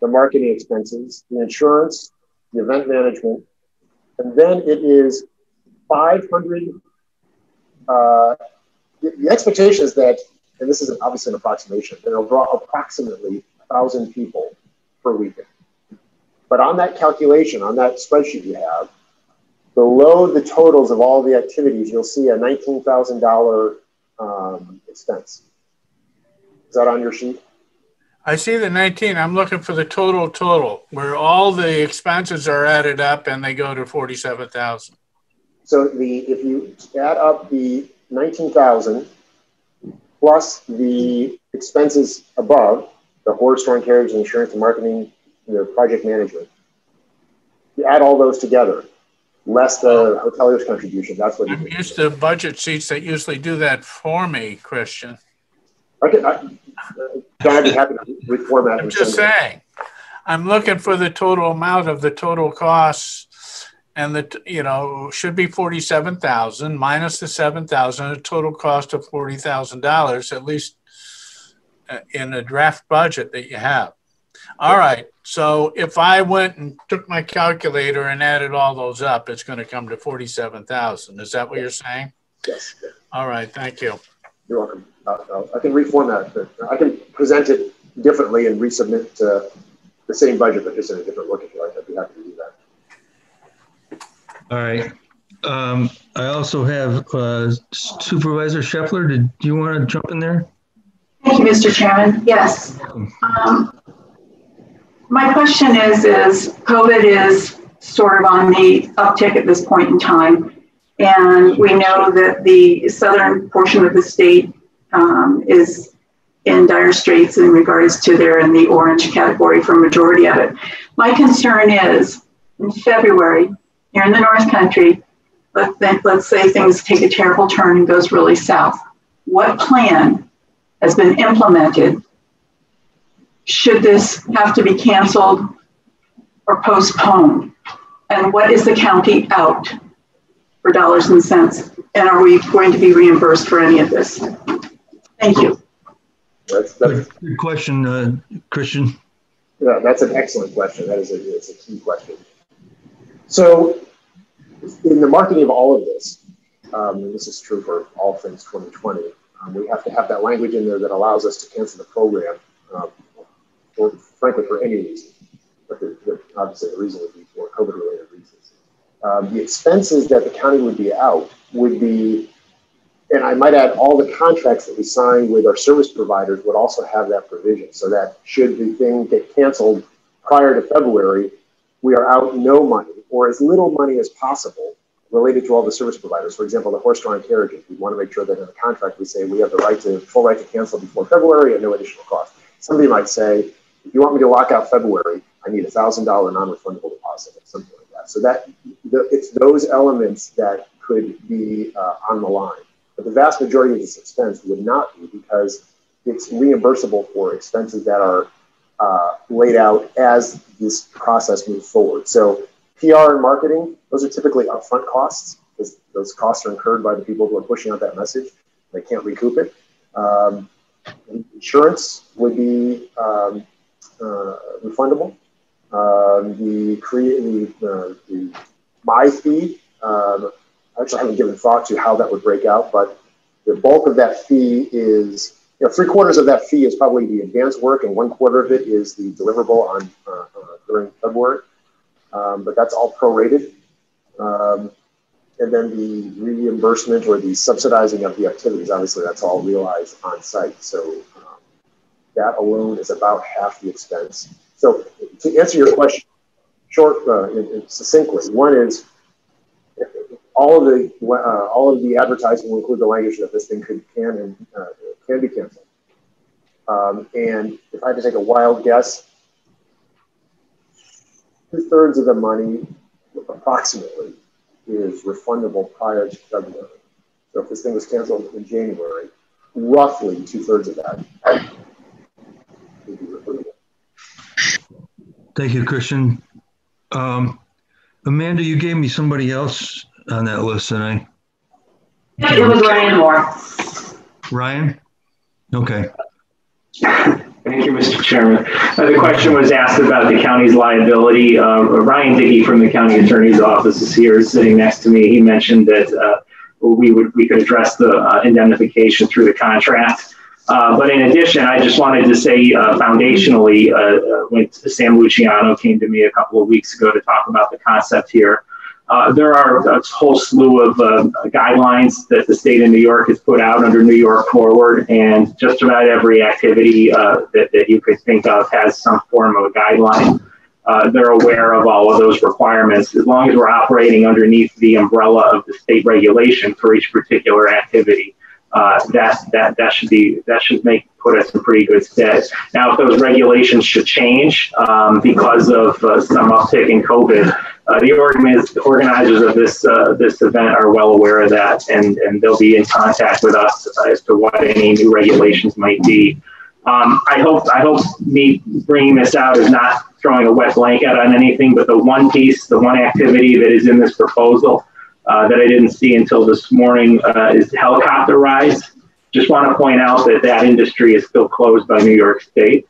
the marketing expenses, the insurance, the event management, and then it is 500. Uh, the, the expectation is that, and this is obviously an approximation, there draw approximately 1,000 people per weekend. But on that calculation, on that spreadsheet you have, below the totals of all the activities, you'll see a $19,000 um, expense. Is that on your sheet? I see the 19. I'm looking for the total total where all the expenses are added up and they go to 47,000. So the if you add up the 19,000 plus the expenses above, the horse-drawn carriage, insurance, and marketing, the project management. You add all those together, less the hotelier's contribution. That's what I'm used to budget sheets that usually do that for me, Christian. Okay, I, I'd be happy to reformat. I'm just saying. I'm looking for the total amount of the total costs, and the you know should be forty seven thousand minus the seven thousand, a total cost of forty thousand dollars at least uh, in a draft budget that you have. All right. So if I went and took my calculator and added all those up, it's going to come to forty-seven thousand. Is that what you're saying? Yes. All right. Thank you. You're welcome. Uh, I can reformat it. I can present it differently and resubmit uh, the same budget, but just in a different look if you like. I'd be happy to do that. All right. Um, I also have uh, Supervisor Shepler. Did you want to jump in there? Thank you, Mr. Chairman. Yes. Um, my question is, is COVID is sort of on the uptick at this point in time. And we know that the southern portion of the state um, is in dire straits in regards to they're in the orange category for majority of it. My concern is in February, here in the North Country, let, let's say things take a terrible turn and goes really south. What plan has been implemented should this have to be canceled or postponed? And what is the county out for dollars and cents? And are we going to be reimbursed for any of this? Thank you. That's, that's good question, uh, Christian. Yeah, that's an excellent question. That is a, it's a key question. So, in the marketing of all of this, um, and this is true for all things 2020, um, we have to have that language in there that allows us to cancel the program um, or frankly for any reason, but the, the, obviously the reason would be for COVID-related reasons. Um, the expenses that the county would be out would be, and I might add, all the contracts that we sign with our service providers would also have that provision, so that should the thing get canceled prior to February, we are out no money or as little money as possible related to all the service providers. For example, the horse-drawn carriages, we want to make sure that in the contract we say we have the right to full right to cancel before February at no additional cost. Somebody might say, if you want me to lock out February, I need a thousand dollar non-refundable deposit or something like that. So that it's those elements that could be uh, on the line. But the vast majority of this expense would not be because it's reimbursable for expenses that are uh, laid out as this process moves forward. So PR and marketing, those are typically upfront costs because those costs are incurred by the people who are pushing out that message. They can't recoup it. Um, insurance would be um, refundable. Um, the create the, uh, the my fee. Um, I actually haven't given thought to how that would break out, but the bulk of that fee is you know, three quarters of that fee is probably the advanced work, and one quarter of it is the deliverable on uh, uh, during February. Um, but that's all prorated. Um, and then the reimbursement or the subsidizing of the activities, obviously, that's all realized on site. So that alone is about half the expense. So to answer your question, short uh, and, and succinctly, one is all of the uh, all of the advertising will include the language that this thing could can and uh, can be canceled. Um, and if I had to take a wild guess, two thirds of the money, approximately, is refundable prior to February. So if this thing was canceled in January, roughly two thirds of that Thank you, Christian. Um, Amanda, you gave me somebody else on that list, and I. It was Ryan Moore. Ryan? Okay. Thank you, Mr. Chairman. Uh, the question was asked about the county's liability. Uh, Ryan Dickey from the county attorney's office is here, sitting next to me. He mentioned that uh, we would we could address the uh, indemnification through the contract. Uh, but in addition, I just wanted to say uh, foundationally, uh, uh, when Sam Luciano came to me a couple of weeks ago to talk about the concept here, uh, there are a whole slew of guidelines that the state of New York has put out under New York Forward, and just about every activity that, that you could think of has some form of a guideline. they're aware of all of those requirements as long as we're operating underneath the umbrella of the state regulation for each particular activity uh, that that that should be that should make put us in pretty good stead. Now, if those regulations should change um, because of uh, some uptick in COVID, uh, the organizers of this uh, this event are well aware of that, and and they'll be in contact with us as to what any new regulations might be. Um, I hope I hope me bringing this out is not throwing a wet blanket on anything, but the one piece, the one activity that is in this proposal uh, that I didn't see until this morning uh, is helicopter rides. Just want to point out that that industry is still closed by New York State.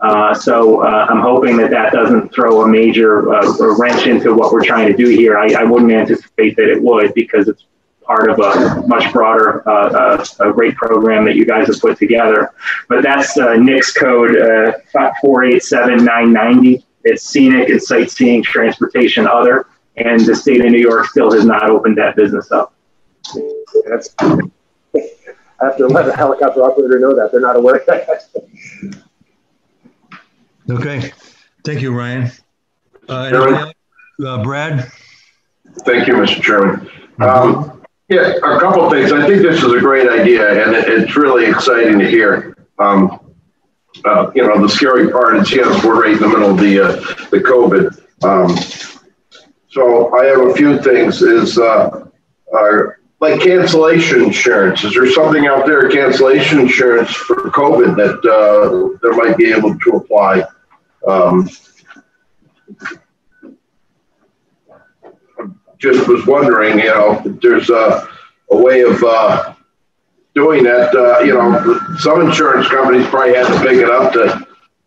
Uh, so uh, I'm hoping that that doesn't throw a major uh, wrench into what we're trying to do here. I, I, wouldn't anticipate that it would because it's part of a much broader, uh, great program that you guys have put together. But that's NAICS code 487990. It's scenic and sightseeing transportation other, and the state of New York still has not opened that business up. That's, I have to let a helicopter operator know that they're not aware of that. Okay. Thank you, Ryan. Uh, uh, Brad? Thank you, Mr. Chairman. Um, yeah, a couple of things. I think this is a great idea, and it, it's really exciting to hear. Um, uh, you know, the scary part is, yes, we're right in the middle of the uh, the COVID. Um, so I have a few things. Is uh, like cancellation insurance. Is there something out there, cancellation insurance for COVID, that uh, might be able to apply? Um, just was wondering, you know, if there's a, a way of uh, doing that. Uh, you know, some insurance companies probably had to pick it up to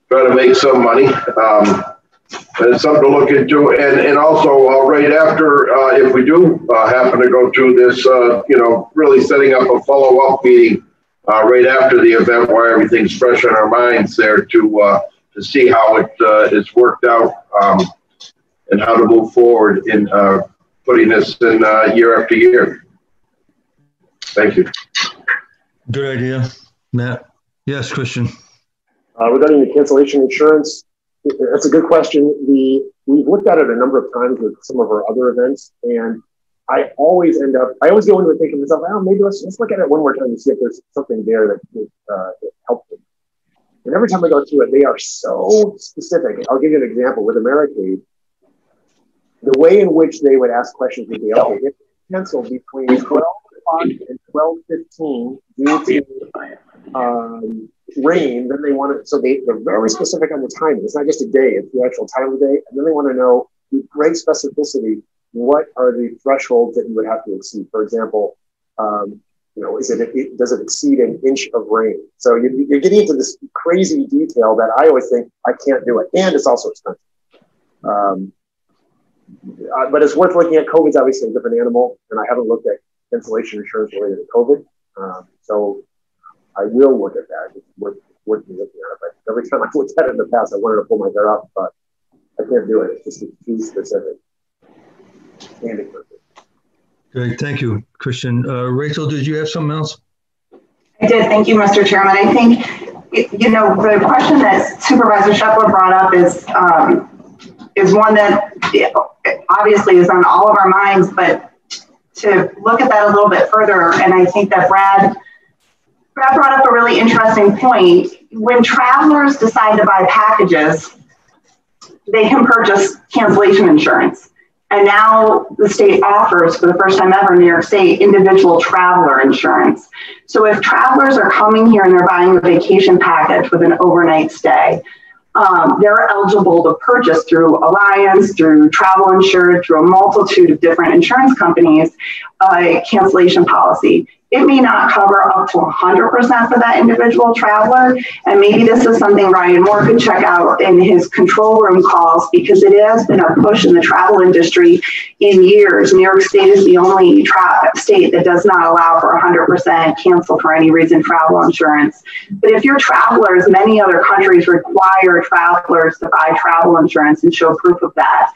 try to make some money. Um, it's something to look into. And, and also, uh, right after, uh, if we do uh, happen to go through this, uh, you know, really setting up a follow up meeting uh, right after the event where everything's fresh in our minds there to uh, to see how it is worked out um, and how to move forward in putting this in year after year. Thank you. Good idea, Matt. Yes, Christian. regarding the cancellation insurance, that's a good question. The we've looked at it a number of times with some of our other events, and I always end up. I always go into it thinking to myself, "Oh, maybe let's let's look at it one more time to see if there's something there that uh, that helps them." And every time I go through it, they are so specific. I'll give you an example with Americade. The way in which they would ask questions would be, "Okay, if canceled between 12 o'clock and 12:15 due to um, rain, then they want to, so they, they're very specific on the timing. It's not just a day, it's the actual time of the day. And then they want to know with great specificity, what are the thresholds that you would have to exceed? For example, um, you know, is it, it, does it exceed an inch of rain? So you, you're getting into this crazy detail that I always think I can't do it, and it's also expensive. Um, uh, but it's worth looking at. COVID's obviously a different animal, and I haven't looked at insulation insurance related to COVID. Um, so I will look at that. It's worth, worth me looking at it. But every time I've looked at it in the past, I wanted to pull my hair out, but I can't do it. It's just too specific. Candy Great, thank you, Christian. Uh, Rachel, did you have something else? I did. Thank you, Mr. Chairman. I think, you know, the question that Supervisor Shepler brought up is um, is one that obviously is on all of our minds, but to look at that a little bit further, and I think that Brad Brad brought up a really interesting point. When travelers decide to buy packages, they can purchase cancellation insurance. And now the state offers, for the first time ever in New York State, individual traveler insurance. So if travelers are coming here and they're buying a vacation package with an overnight stay, um, they're eligible to purchase through Allianz, through Travel Insured, through a multitude of different insurance companies, a cancellation policy it may not cover up to 100% for that individual traveler. And maybe this is something Ryan Moore could check out in his control room calls because it has been a push in the travel industry in years. New York State is the only tra- state that does not allow for 100% cancel for any reason travel insurance. But if your travelers, many other countries require travelers to buy travel insurance and show proof of that.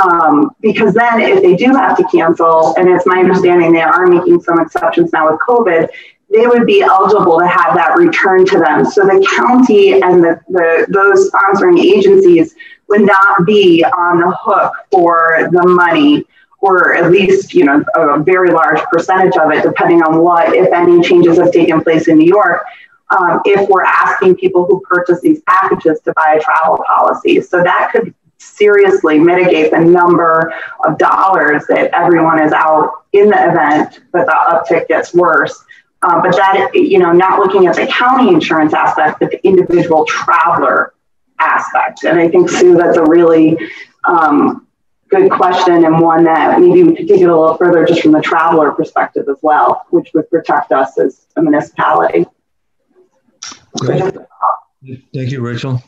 Um, because then if they do have to cancel, and it's my understanding they are making some exceptions now with COVID, they would be eligible to have that returned to them. So the county and the, the those sponsoring agencies would not be on the hook for the money or at least you know a very large percentage of it depending on what if any changes have taken place in new york um, if we're asking people who purchase these packages to buy a travel policy so that could seriously mitigate the number of dollars that everyone is out in the event that the uptick gets worse. Uh, but that, you know, not looking at the county insurance aspect, but the individual traveler aspect. And I think, Sue, that's a really um, good question and one that maybe we could take it a little further just from the traveler perspective as well, which would protect us as a municipality. Great. Thank you, Rachel.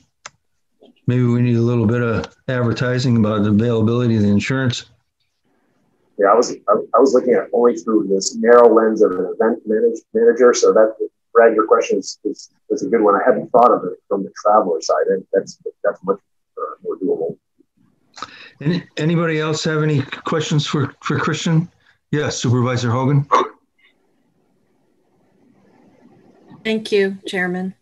Maybe we need a little bit of advertising about the availability of the insurance. Yeah, I was I, I was looking at only through this narrow lens of an event manage, manager. So that Brad, your question is, is, is a good one. I hadn't thought of it from the traveler side, and that's that's much uh, more doable. Any, anybody else have any questions for for Christian? Yes, Supervisor Hogan. Thank you, Chairman.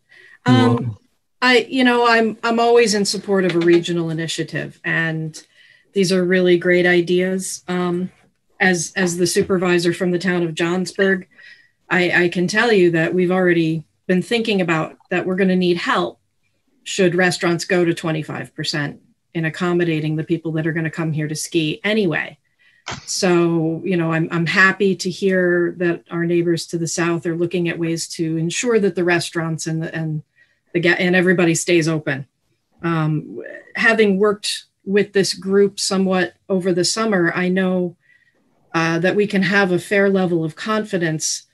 Um, I, you know, I'm I'm always in support of a regional initiative, and these are really great ideas. Um, as as the supervisor from the town of Johnsburg, I, I can tell you that we've already been thinking about that we're going to need help should restaurants go to 25% in accommodating the people that are going to come here to ski anyway. So, you know, I'm, I'm happy to hear that our neighbors to the south are looking at ways to ensure that the restaurants and the, and the and everybody stays open. Um, having worked with this group somewhat over the summer, I know uh, that we can have a fair level of confidence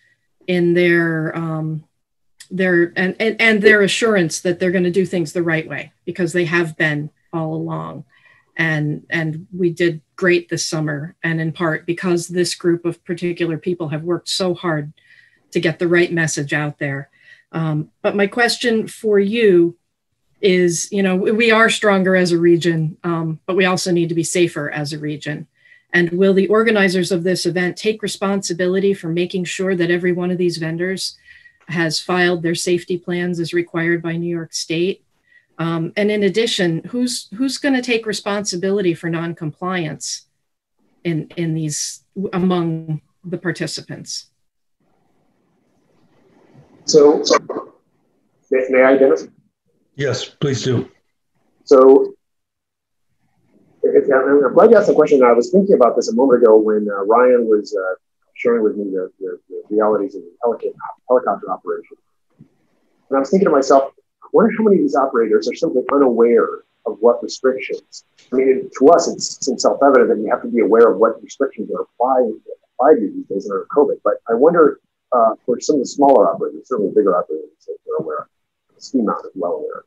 in their um, their and, and and their assurance that they're going to do things the right way because they have been all along and and we did great this summer and in part because this group of particular people have worked so hard to get the right message out there um, but my question for you is you know we are stronger as a region um, but we also need to be safer as a region and will the organizers of this event take responsibility for making sure that every one of these vendors has filed their safety plans as required by New York State? Um, and in addition, who's who's going to take responsibility for noncompliance in in these among the participants? So, may, may I, Dennis? Yes, please do. So if, I'm glad you asked the question. I was thinking about this a moment ago when uh, Ryan was uh, sharing with me the, the, the realities of the helicopter, operation. And I was thinking to myself, I wonder how many of these operators are simply unaware of what restrictions. I mean, to us, it's, it's self-evident that you have to be aware of what restrictions are applied, applied to these days under COVID. But I wonder uh, for some of the smaller operators, certainly bigger operators, that are aware, the ski mount is well aware,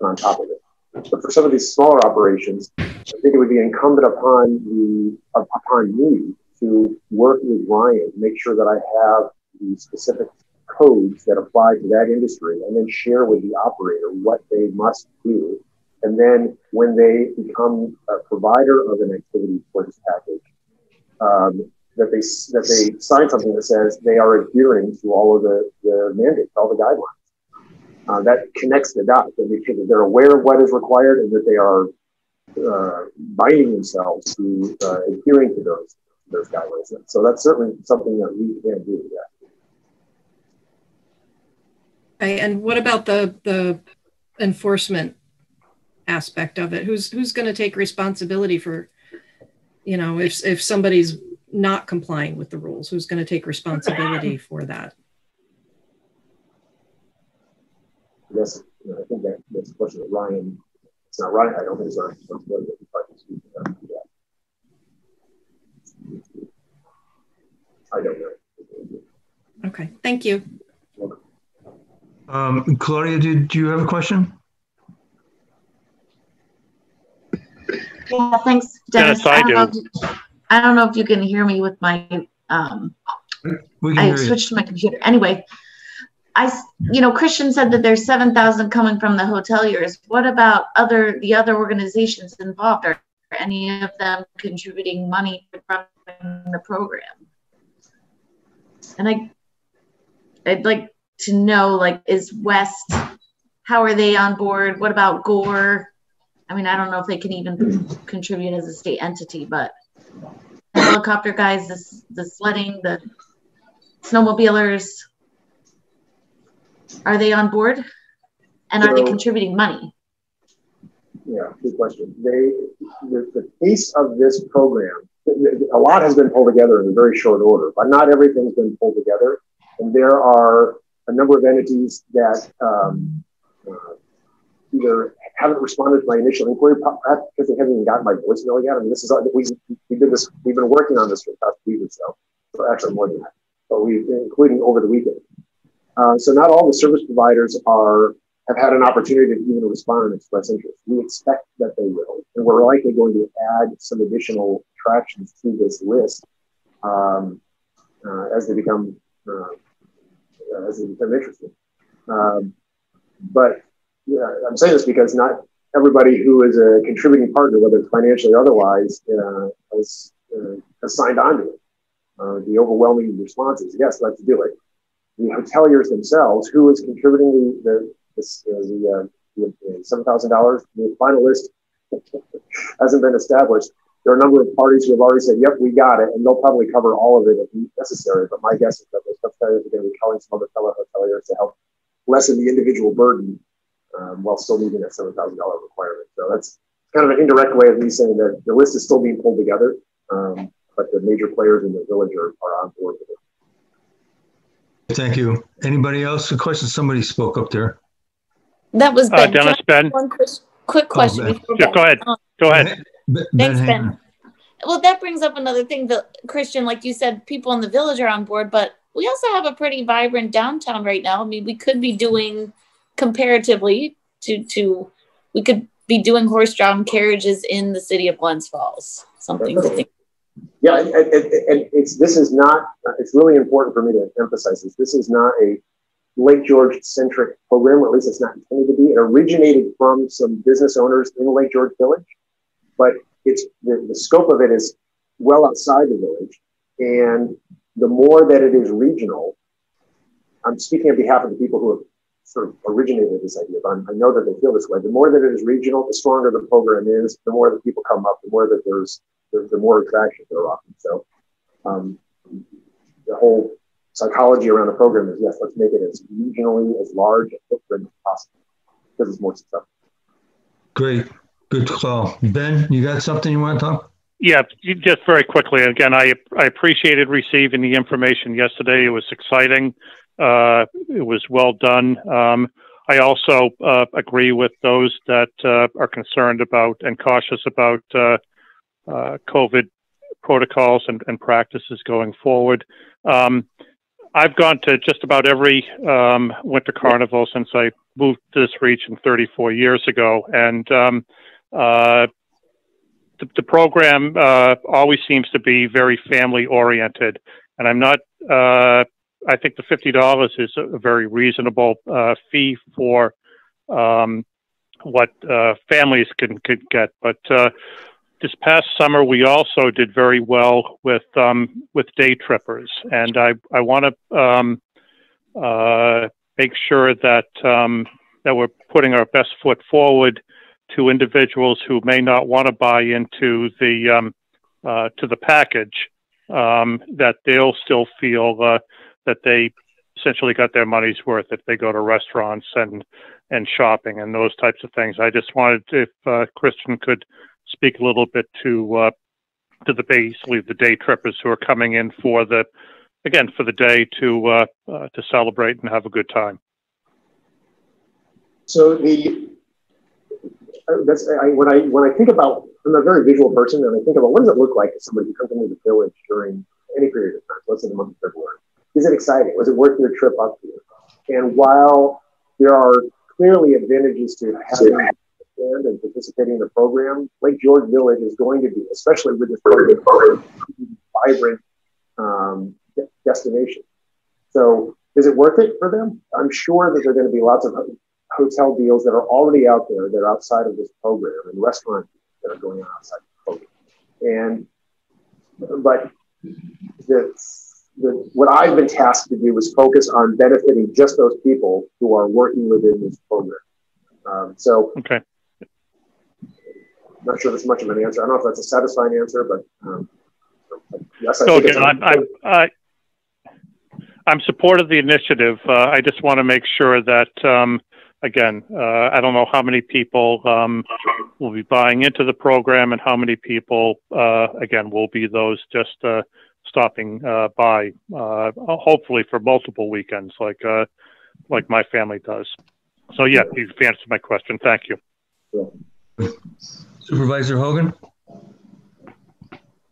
and on top of it. But for some of these smaller operations, I think it would be incumbent upon the upon me to work with Ryan make sure that I have the specific codes that apply to that industry, and then share with the operator what they must do. And then when they become a provider of an activity for this package, um, that they that they sign something that says they are adhering to all of the, the mandates, all the guidelines uh, that connects the dots that they, they're aware of what is required and that they are uh, binding themselves to uh, adhering to those those guidelines. So that's certainly something that we can do. Yeah. Okay, and what about the the enforcement aspect of it? Who's who's going to take responsibility for, you know, if if somebody's not complying with the rules, who's going to take responsibility for that? Yes, you know, I think that that's a question of Ryan. It's not Ryan. I don't think it's our responsibility to try to speak to that. I don't know. Okay, thank you. Um, Claudia, did do you have a question? Yeah, thanks, Dennis. Yes, I, I do. If, I don't know if you can hear me with my. Um, I switched to my computer. Anyway, I, you know, Christian said that there's 7,000 coming from the hoteliers. What about other the other organizations involved? Are any of them contributing money from the program? And I, I'd like to know, like, is West, how are they on board? What about Gore? I mean, I don't know if they can even contribute as a state entity, but helicopter guys, the, the sledding, the snowmobilers, are they on board? And so, are they contributing money? Yeah, good question. They, the, the pace of this program, a lot has been pulled together in a very short order, but not everything's been pulled together. and there are a number of entities that um, uh, either haven't responded to my initial inquiry, perhaps because they haven't even gotten my voicemail yet. I mean, this is we, we did this. We've been working on this for the past week or so, so actually more than that, but we including over the weekend. Uh, so not all the service providers are have had an opportunity to even respond and express interest. We expect that they will, and we're likely going to add some additional attractions to this list um, uh, as they become uh, as they become interesting. Um, but yeah, I'm saying this because not everybody who is a contributing partner, whether financially or otherwise, uh, has, uh, has signed on to it. Uh, the overwhelming response is yes, let's do it. The hoteliers themselves, who is contributing the the, uh, the, the, the seven thousand dollars, the final list hasn't been established. There are a number of parties who have already said, "Yep, we got it," and they'll probably cover all of it if necessary. But my guess is that those hoteliers are going to be calling some other fellow hoteliers to help lessen the individual burden um, while still meeting that $7,000 requirement. So that's kind of an indirect way of me saying that the list is still being pulled together, um, but the major players in the village are, are on board with it. Thank you. Anybody else? A question? Somebody spoke up there. That was uh, Ben. Dennis Ben. One quick, quick Oh, question. Ben. before Ben. go ahead. Go ahead. Ben, Thanks, Ben Ben. Well, that brings up another thing. that Christian, like you said, people in the village are on board, but we also have a pretty vibrant downtown right now. I mean, we could be doing comparatively to to we could be doing horse-drawn carriages in the city of Glens Falls. Something to think. Yeah, and, and, and it's this is not. It's really important for me to emphasize this. This is not a Lake George centric program, or at least it's not intended to be. It originated from some business owners in Lake George Village, but it's the, the scope of it is well outside the village, and the more that it is regional. I'm speaking on behalf of the people who have sort of originated this idea. But I'm, know that they feel this way. The more that it is regional, the stronger the program is. The more that people come up, the more that there's the, the more attraction there are often. So um, the whole psychology around the program is yes, let's make it as regionally as large a footprint as possible because it's more successful. Great. Good call. Ben, you got something you want to talk? Yeah, just very quickly. Again, I I appreciated receiving the information yesterday. It was exciting. Uh, it was well done. Um, I also uh, agree with those that uh, are concerned about and cautious about uh, uh, COVID protocols and, and practices going forward. Um, I've gone to just about every um, winter carnival since I moved to this region 34 years ago, and um, uh, the, the program always seems to be very family oriented, and I'm not. I think the fifty dollars is a very reasonable uh, fee for um, what uh, families can could get. But uh, this past summer, we also did very well with um, with day trippers, and I I want to um, uh, make sure that um, that we're putting our best foot forward to individuals who may not want to buy into the um, uh, to the package, um, that they'll still feel uh, that they essentially got their money's worth if they go to restaurants and and shopping and those types of things. I just wanted if uh, Christian could speak a little bit to uh, to the basically the day trippers who are coming in for the again for the day to uh, uh, to celebrate and have a good time. So the uh, that's I, when I when I think about I'm a very visual person and I think about what does it look like if somebody who comes into the village during any period of time, let's say the month of February. Is it exciting? Was it worth your trip up here? And while there are clearly advantages to having and participating in the program, Lake George Village is going to be, especially with this program, vibrant um, de- destination. So, is it worth it for them? I'm sure that there are going to be lots of hotel deals that are already out there that are outside of this program and restaurant deals that are going on outside of the program. And but the, the, what I've been tasked to do is focus on benefiting just those people who are working within this program. Um, so, okay. I'm not sure that's much of an answer. I don't know if that's a satisfying answer, but um, yes, I So think again, I'm, I'm, I, I'm supportive of the initiative. Uh, I just want to make sure that, um, again, uh, I don't know how many people um, will be buying into the program and how many people, uh, again, will be those just uh, stopping uh, by, uh, hopefully for multiple weekends, like uh, like my family does. So yeah, you've answered my question. Thank you. Supervisor Hogan?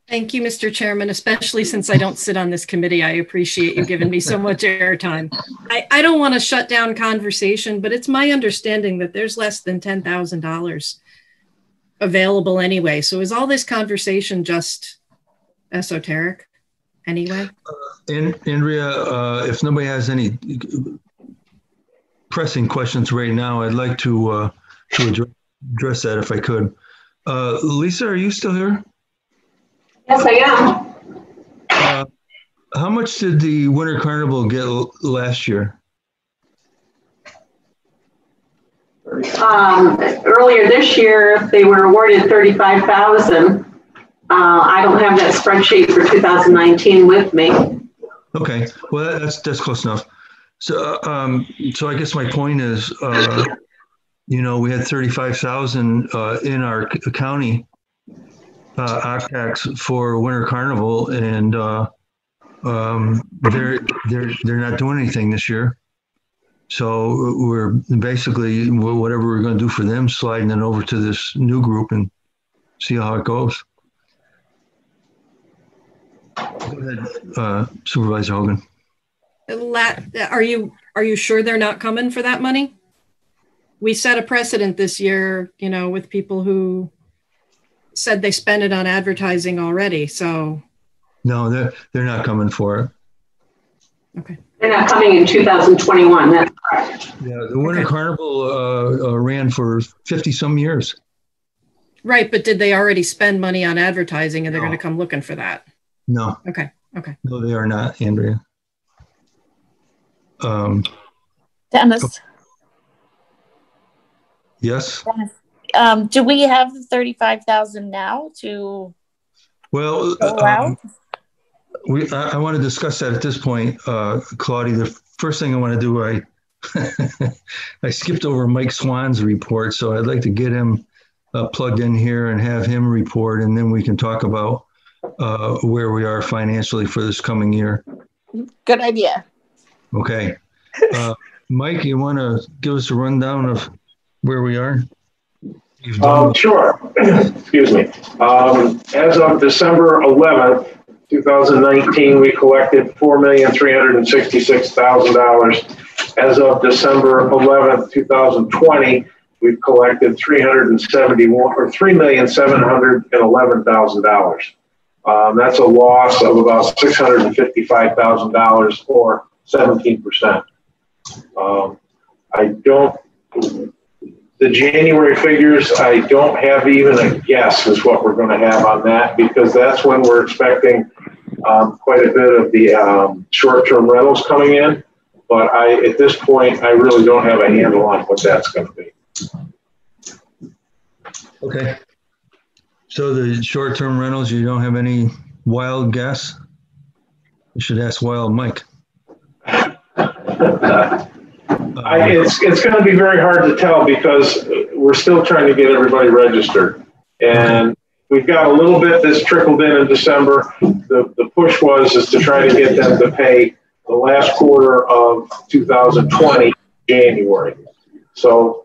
Thank you, Mr. Chairman, especially since I don't sit on this committee. I appreciate you giving me so much airtime. I, I don't want to shut down conversation, but it's my understanding that there's less than $10,000 available anyway. So is all this conversation just esoteric anyway? Uh, Andrea, uh, if nobody has any pressing questions right now, I'd like to, uh, to address, address that if I could. Uh, Lisa, are you still here? Yes, I am. Uh, how much did the Winter Carnival get last year? Um, earlier this year, they were awarded 35,000. Uh, I don't have that spreadsheet for 2019 with me. Okay, well that's that's close enough. So, um, so I guess my point is, uh, you know, we had 35,000 uh, in our county uh, for Winter Carnival, and uh, um, they're they're they're not doing anything this year. So we're basically whatever we're going to do for them, sliding it over to this new group and see how it goes. Go ahead, uh, Supervisor Hogan. Are you are you sure they're not coming for that money? We set a precedent this year, you know, with people who said they spent it on advertising already. So no, they're they're not coming for it. Okay. They're not coming in 2021. That's correct. Yeah, the Winter okay. Carnival uh, uh, ran for 50 some years. Right, but did they already spend money on advertising and they're no. going to come looking for that? No. Okay. Okay. No, they are not, Andrea. Um, Dennis. Oh. Yes. Dennis um, do we have the 35,000 now to well um, we I, I, want to discuss that at this point uh, claudia the first thing i want to do i i skipped over mike swan's report so i'd like to get him uh, plugged in here and have him report and then we can talk about uh, where we are financially for this coming year good idea okay uh, mike you want to give us a rundown of where we are um, sure. Excuse me. Um, as of December 11th, 2019, we collected $4,366,000. As of December 11th, 2020, we've collected 371 or $3,711,000. Um, that's a loss of about $655,000 or 17%. Um, I don't the January figures, I don't have even a guess is what we're going to have on that because that's when we're expecting um, quite a bit of the um, short-term rentals coming in. But I, at this point, I really don't have a handle on what that's going to be. Okay. So the short-term rentals, you don't have any wild guess? You should ask Wild Mike. I, it's it's going to be very hard to tell because we're still trying to get everybody registered, and we've got a little bit that's trickled in in December. The the push was is to try to get them to pay the last quarter of 2020 January. So,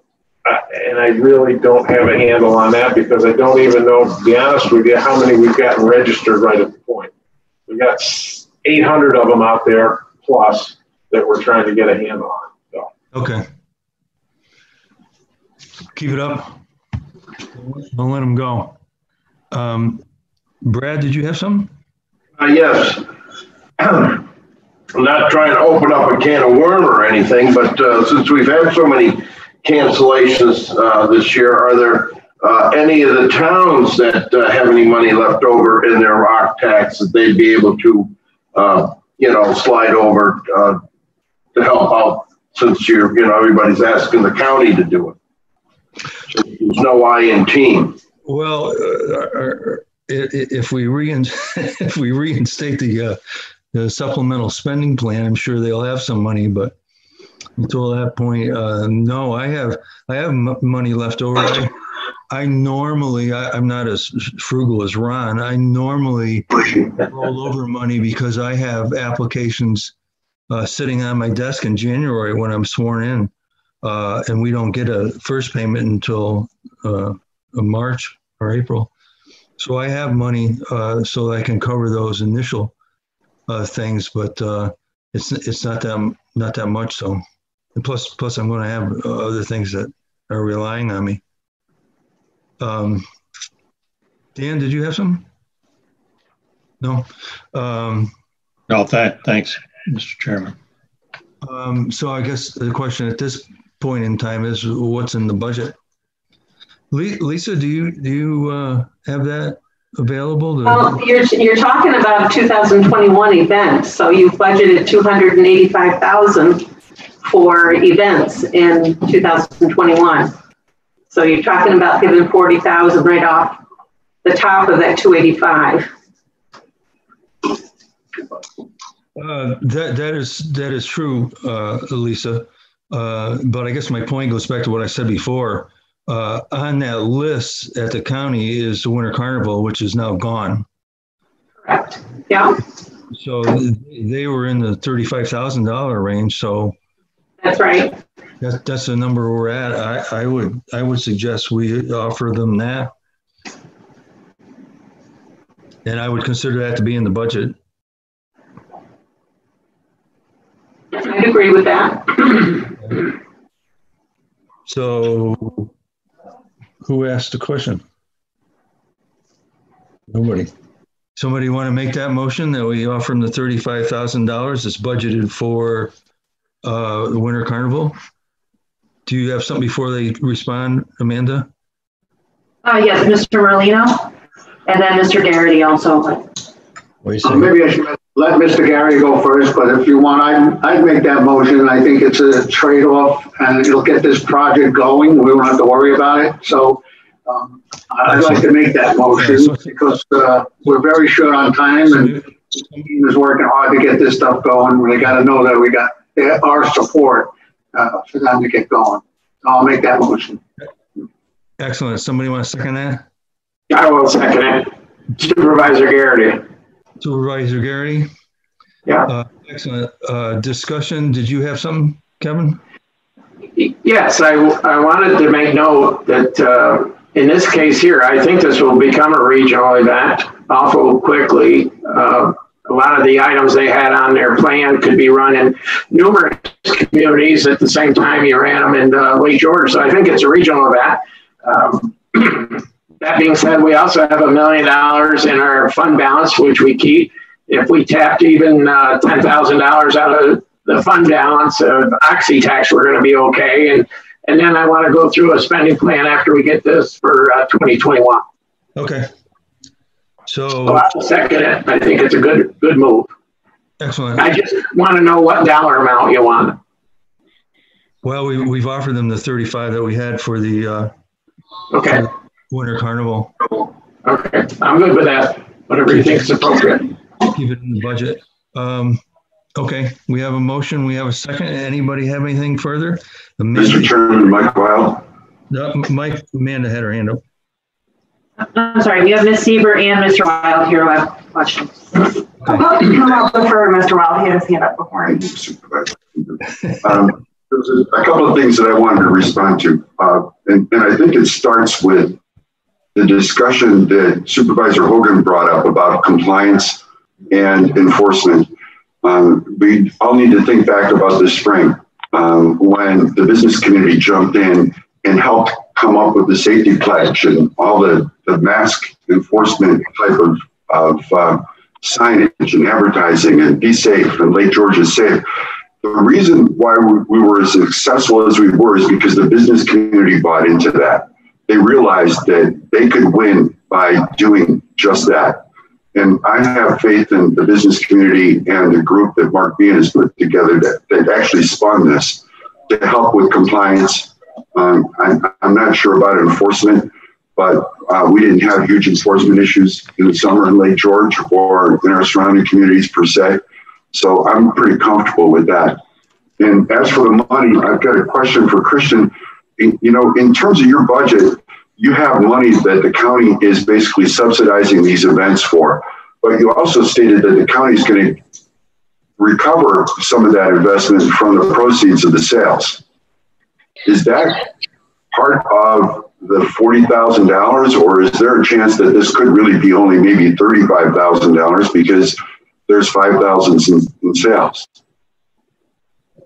and I really don't have a handle on that because I don't even know, to be honest with you, how many we've gotten registered right at the point. We've got 800 of them out there plus that we're trying to get a handle on. Okay. Keep it up. Don't let them go. Um, Brad, did you have some? Uh, yes. I'm not trying to open up a can of worm or anything, but uh, since we've had so many cancellations uh, this year, are there uh, any of the towns that uh, have any money left over in their occ tax that they'd be able to, uh, you know, slide over to help out since you're, you know, everybody's asking the county to do it. There's no I in team. Well, uh, if we rein, if we reinstate the, uh, the supplemental spending plan, I'm sure they'll have some money, but until that point, uh, no, I have I have m- money left over. I, I normally, I, am not as frugal as Ron. I normally roll over money because I have applications uh, sitting on my desk in January when I'm sworn in, uh, and we don't get a first payment until uh, March or April. So I have money uh, so I can cover those initial uh, things, but it's it's not that not that much. So, and plus plus I'm going to have other things that are relying on me. Um, Dan, did you have some? No. Um, no, that, thanks, Mr. Chairman. Um, so I guess the question at this point in time is what's in the budget? Lisa, do you do you uh, have that available? To- well, you're you're talking about 2021 events, so you've budgeted 285,000 for events in 2021. So you're talking about giving 40,000 right off the top of that 285. Uh, that that is that is true, uh, Lisa. Uh, but I guess my point goes back to what I said before. Uh, on that list at the county is the Winter Carnival, which is now gone. Correct. Yeah. So they were in the thirty-five thousand dollar range. So that's right. That, that's the number we're at. I, I would I would suggest we offer them that, and I would consider that to be in the budget. I'd agree with that. so, who asked the question? Nobody. Somebody want to make that motion that we offer them the thirty-five thousand dollars that's budgeted for uh, the Winter Carnival? Do you have something before they respond, Amanda? Uh, yes, Mr. Merlino, and then Mr. Garrity also. Wait uh, maybe I should let Mr. Gary go first, but if you want, I'd, I'd make that motion. I think it's a trade-off and it'll get this project going. We won't have to worry about it. So um, I'd like to make that motion because uh, we're very short on time and the team is working hard to get this stuff going. We got to know that we got our support uh, for them to get going. I'll make that motion. Excellent. Somebody want to second that? I will second it. Supervisor Garrity. Supervisor Garrity? Yeah. Uh, excellent. Uh, discussion. Did you have something, Kevin? Yes, I, I wanted to make note that uh, in this case here, I think this will become a regional event awful quickly. A lot of the items they had on their plan could be run in numerous communities at the same time you ran them in uh, Lake George. So I think it's a regional event. Um, that being said, we also have a million dollars in our fund balance, which we keep. If we tapped even uh, $10,000 out of the fund balance of occ tax, we're going to be okay. And, and then I want to go through a spending plan after we get this for uh, 2021. Okay. So, so I'll second it. I think it's a good good move. Excellent. I just want to know what dollar amount you want. Well, we, we've offered them the 35 that we had for the uh, okay for Winter Carnival. Okay, I'm good with that. Whatever you think is appropriate. Keep it in the budget. Um, okay, we have a motion. We have a second. Anybody have anything further? Amanda, Mr. Chairman, Mike Wild. No, Mike, Amanda had her hand up. I'm sorry, we have Ms. Seeber and Mr. Wild here who have questions. Okay. I'll for Mr. Wild. He had his hand up before. um, there's a, a, couple of things that I wanted to respond to. Uh, and, and I think it starts with the discussion that Supervisor Hogan brought up about compliance and enforcement. Um, we all need to think back about this spring um, when the business community jumped in and helped come up with the safety pledge and all the, the mask enforcement type of, of uh, signage and advertising and be safe and Lake George is safe. The reason why we were as successful as we were is because the business community bought into that. They realized that they could win by doing just that. And I have faith in the business community and the group that Mark Behan has put together that, that actually spun this to help with compliance um, I, am not sure about enforcement, but uh, we didn't have huge enforcement issues in the summer in Lake George or in our surrounding communities per se. So I'm pretty comfortable with that. And as for the money, I've got a question for Christian. In, you know, in terms of your budget, you have money that the county is basically subsidizing these events for, but you also stated that the county is going to recover some of that investment from the proceeds of the sales. Is that part of the $40,000 or is there a chance that this could really be only maybe $35,000 because there's 5,000 in, sales?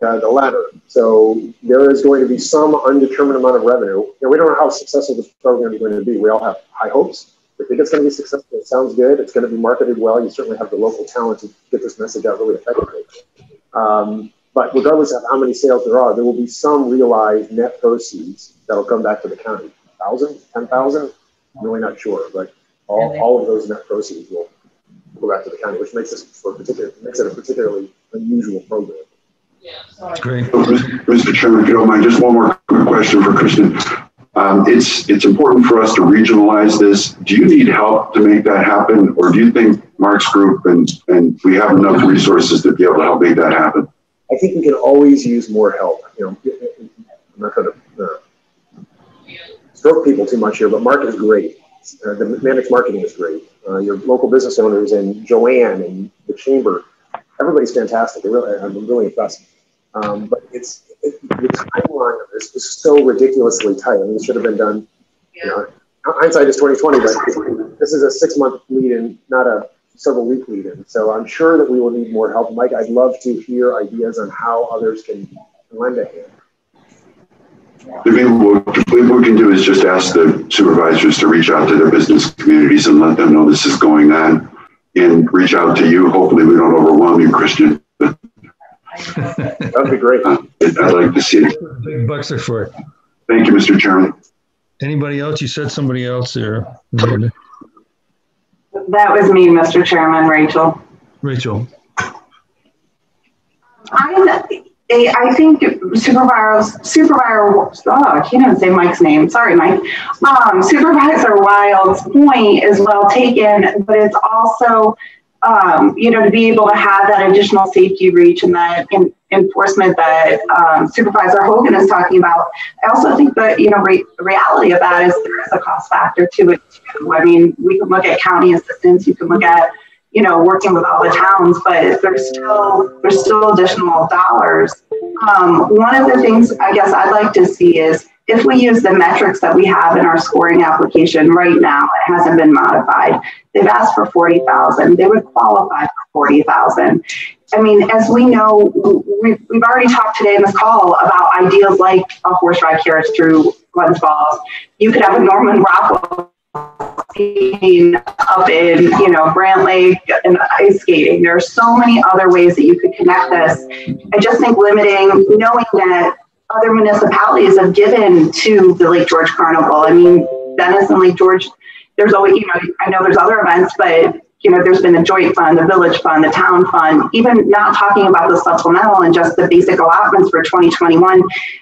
Uh, the latter. So there is going to be some undetermined amount of revenue. And we don't know how successful this program is going to be. We all have high hopes. We think it's going to be successful. It sounds good. It's going to be marketed well. You certainly have the local talent to get this message out really effectively. Um, but regardless of how many sales there are, there will be some realized net proceeds that'll come back to the county. Thousand, ten thousand, I'm really not sure, but all, all of those net proceeds will go back to the county, which makes this for particular makes it a particularly unusual program. That's great. Mr. Chairman, if you don't mind, just one more quick question for Christian. Um, it's it's important for us to regionalize this. Do you need help to make that happen, or do you think Mark's group and and we have enough resources to be able to help make that happen? I think we can always use more help. You know, I'm not going to uh, stroke people too much here, but Mark is great. Uh, the Mannix marketing is great. Uh, your local business owners and Joanne and the chamber, everybody's fantastic. Really, I'm really impressed. Um, but it's it, the timeline of this is so ridiculously tight. I mean, it should have been done. You know, hindsight is 2020, but this is a six month lead in, not a several week lead in. So I'm sure that we will need more help. Mike, I'd love to hear ideas on how others can lend a hand. Maybe what, maybe what we can do is just ask the supervisors to reach out to their business communities and let them know this is going on and reach out to you. Hopefully we don't overwhelm you, Christian. That'd be great. Uh, I'd like to see it. Big bucks are for it. Thank you, Mr. Chairman. Anybody else? You said somebody else there. That was me, Mr. Chairman, Rachel. Rachel. I, I think Supervisor, Supervisor, oh, I can't even say Mike's name. Sorry, Mike. Um, Supervisor Wild's point is well taken, but it's also um, you know, to be able to have that additional safety reach and that in, enforcement that um, Supervisor Hogan is talking about. I also think that, you know, re- reality of that is there is a cost factor to it too. I mean, we can look at county assistance, you can look at, you know, working with all the towns, but there's still there's still additional dollars. Um, one of the things I guess I'd like to see is if we use the metrics that we have in our scoring application right now, it hasn't been modified. They've asked for 40,000. They would qualify for 40,000. I mean, as we know, we've, we've already talked today in this call about ideas like a horse ride carriage through Glens Falls. You could have a Norman Rockwell up in, you know, Brant Lake and ice skating. There are so many other ways that you could connect this. I just think limiting, knowing that other municipalities have given to the Lake George Carnival. I mean, Dennis and Lake George, there's always, you know, I know there's other events, but you know, there's been the joint fund, the village fund, the town fund, even not talking about the supplemental and just the basic allotments for 2021.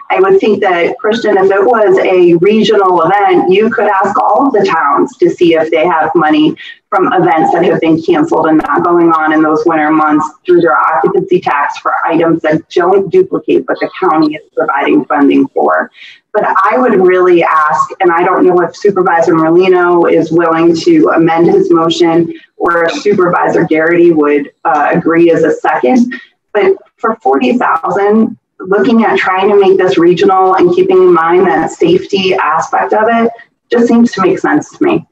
I would think that, Christian, if it was a regional event, you could ask all of the towns to see if they have money from events that have been canceled and not going on in those winter months through their occupancy tax for items that don't duplicate what the county is providing funding for. But I would really ask, and I don't know if Supervisor Merlino is willing to amend his motion or if Supervisor Garrity would uh, agree as a second. But for 40,000, looking at trying to make this regional and keeping in mind that safety aspect of it just seems to make sense to me.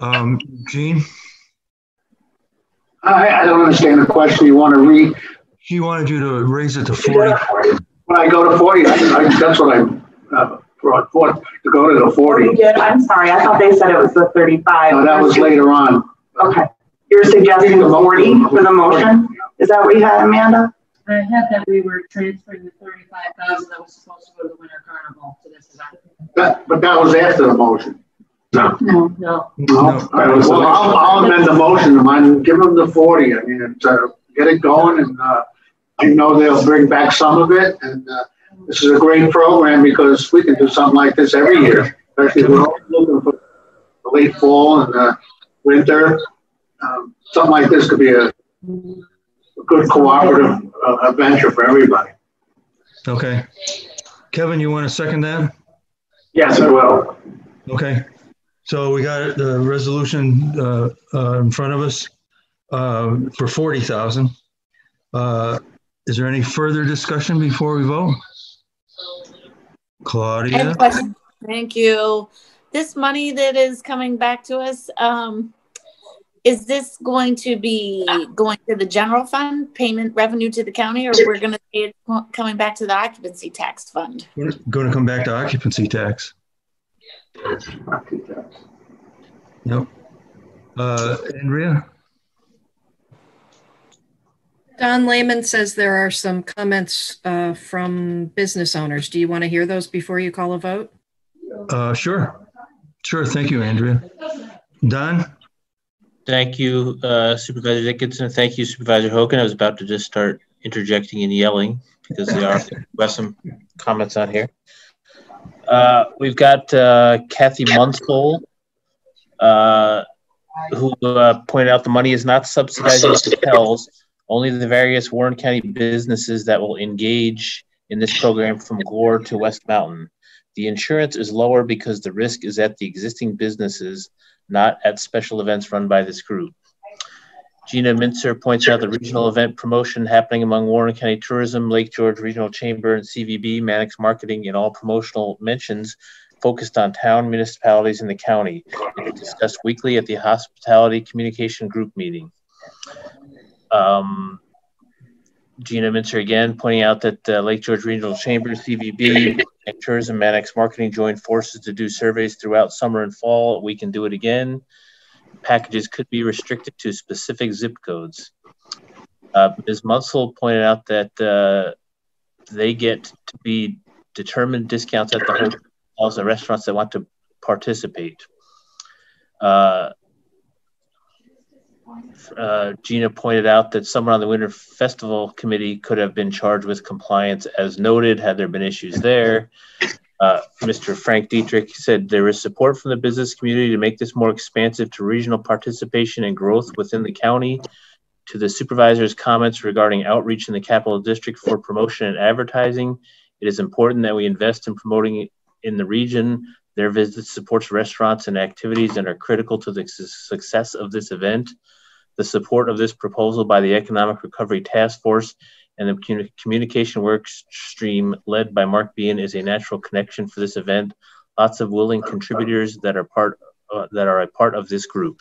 Um, Gene? I, I don't understand the question. You want to read? She wanted you to raise it to 40. When I go to 40, I, I, that's what I uh, brought forth to go to the 40. Yeah, I'm sorry. I thought they said it was the 35. No, that was later on. Okay. You're suggesting the 40 for the motion? Is that what you had, Amanda? I had that we were transferring the thirty-five thousand that was supposed to go to the winter carnival to this event. That, but that was after the motion. No. No. No. Well, I'll, I'll amend the motion. I'm give them the 40. I mean, it's, uh, get it going and, uh, I know they'll bring back some of it and, uh, this is a great program because we can do something like this every year. Especially we're always looking for the late fall and uh, winter. Um, something like this could be a, a good cooperative uh, adventure for everybody. Okay. Kevin, you want to second that? Yes, I will. Okay. So we got the resolution uh, uh, in front of us uh, for 40,000. Uh, Is there any further discussion before we vote? Claudia? Thank you. This money that is coming back to us, um, is this going to be going to the general fund, payment revenue to the county, or we're gonna see it coming back to the occupancy tax fund? We're Going to come back to occupancy tax. Yep. Uh, Andrea? Don Lehman says there are some comments uh, from business owners. Do you want to hear those before you call a vote? Uh, Sure. Sure. Thank you, Andrea. Don? Thank you, uh, Supervisor Dickinson. Thank you, Supervisor Hogan. I was about to just start interjecting and yelling because there are some comments on here. Uh, we've got uh, Kathy Munsell, uh, who uh, pointed out the money is not subsidizing hotels, only the various Warren County businesses that will engage in this program from Gore to West Mountain. The insurance is lower because the risk is at the existing businesses, not at special events run by this group. Gina Mintzer points out the regional event promotion happening among Warren County Tourism, Lake George Regional Chamber, and CVB, Mannix Marketing, and all promotional mentions focused on town, municipalities, and the county. It is discussed weekly at the Hospitality Communication Group meeting. Um, Gina Mintzer again pointing out that uh, Lake George Regional Chamber, CVB, and Tourism Mannix Marketing joined forces to do surveys throughout summer and fall. We can do it again. Packages could be restricted to specific zip codes. Uh, Ms. Munsell pointed out that uh, they get to be determined discounts at the hotels and restaurants that want to participate. Uh, uh, Gina pointed out that someone on the Winter Festival Committee could have been charged with compliance as noted had there been issues there. Uh, Mr. Frank Dietrich said there is support from the business community to make this more expansive to regional participation and growth within the county. To the supervisor's comments regarding outreach in the capital district for promotion and advertising, it is important that we invest in promoting in the region. Their visit supports restaurants and activities that are critical to the su- success of this event. The support of this proposal by the Economic Recovery Task Force and the communication work stream led by Mark Behan is a natural connection for this event. Lots of willing contributors that are part uh, that are a part of this group,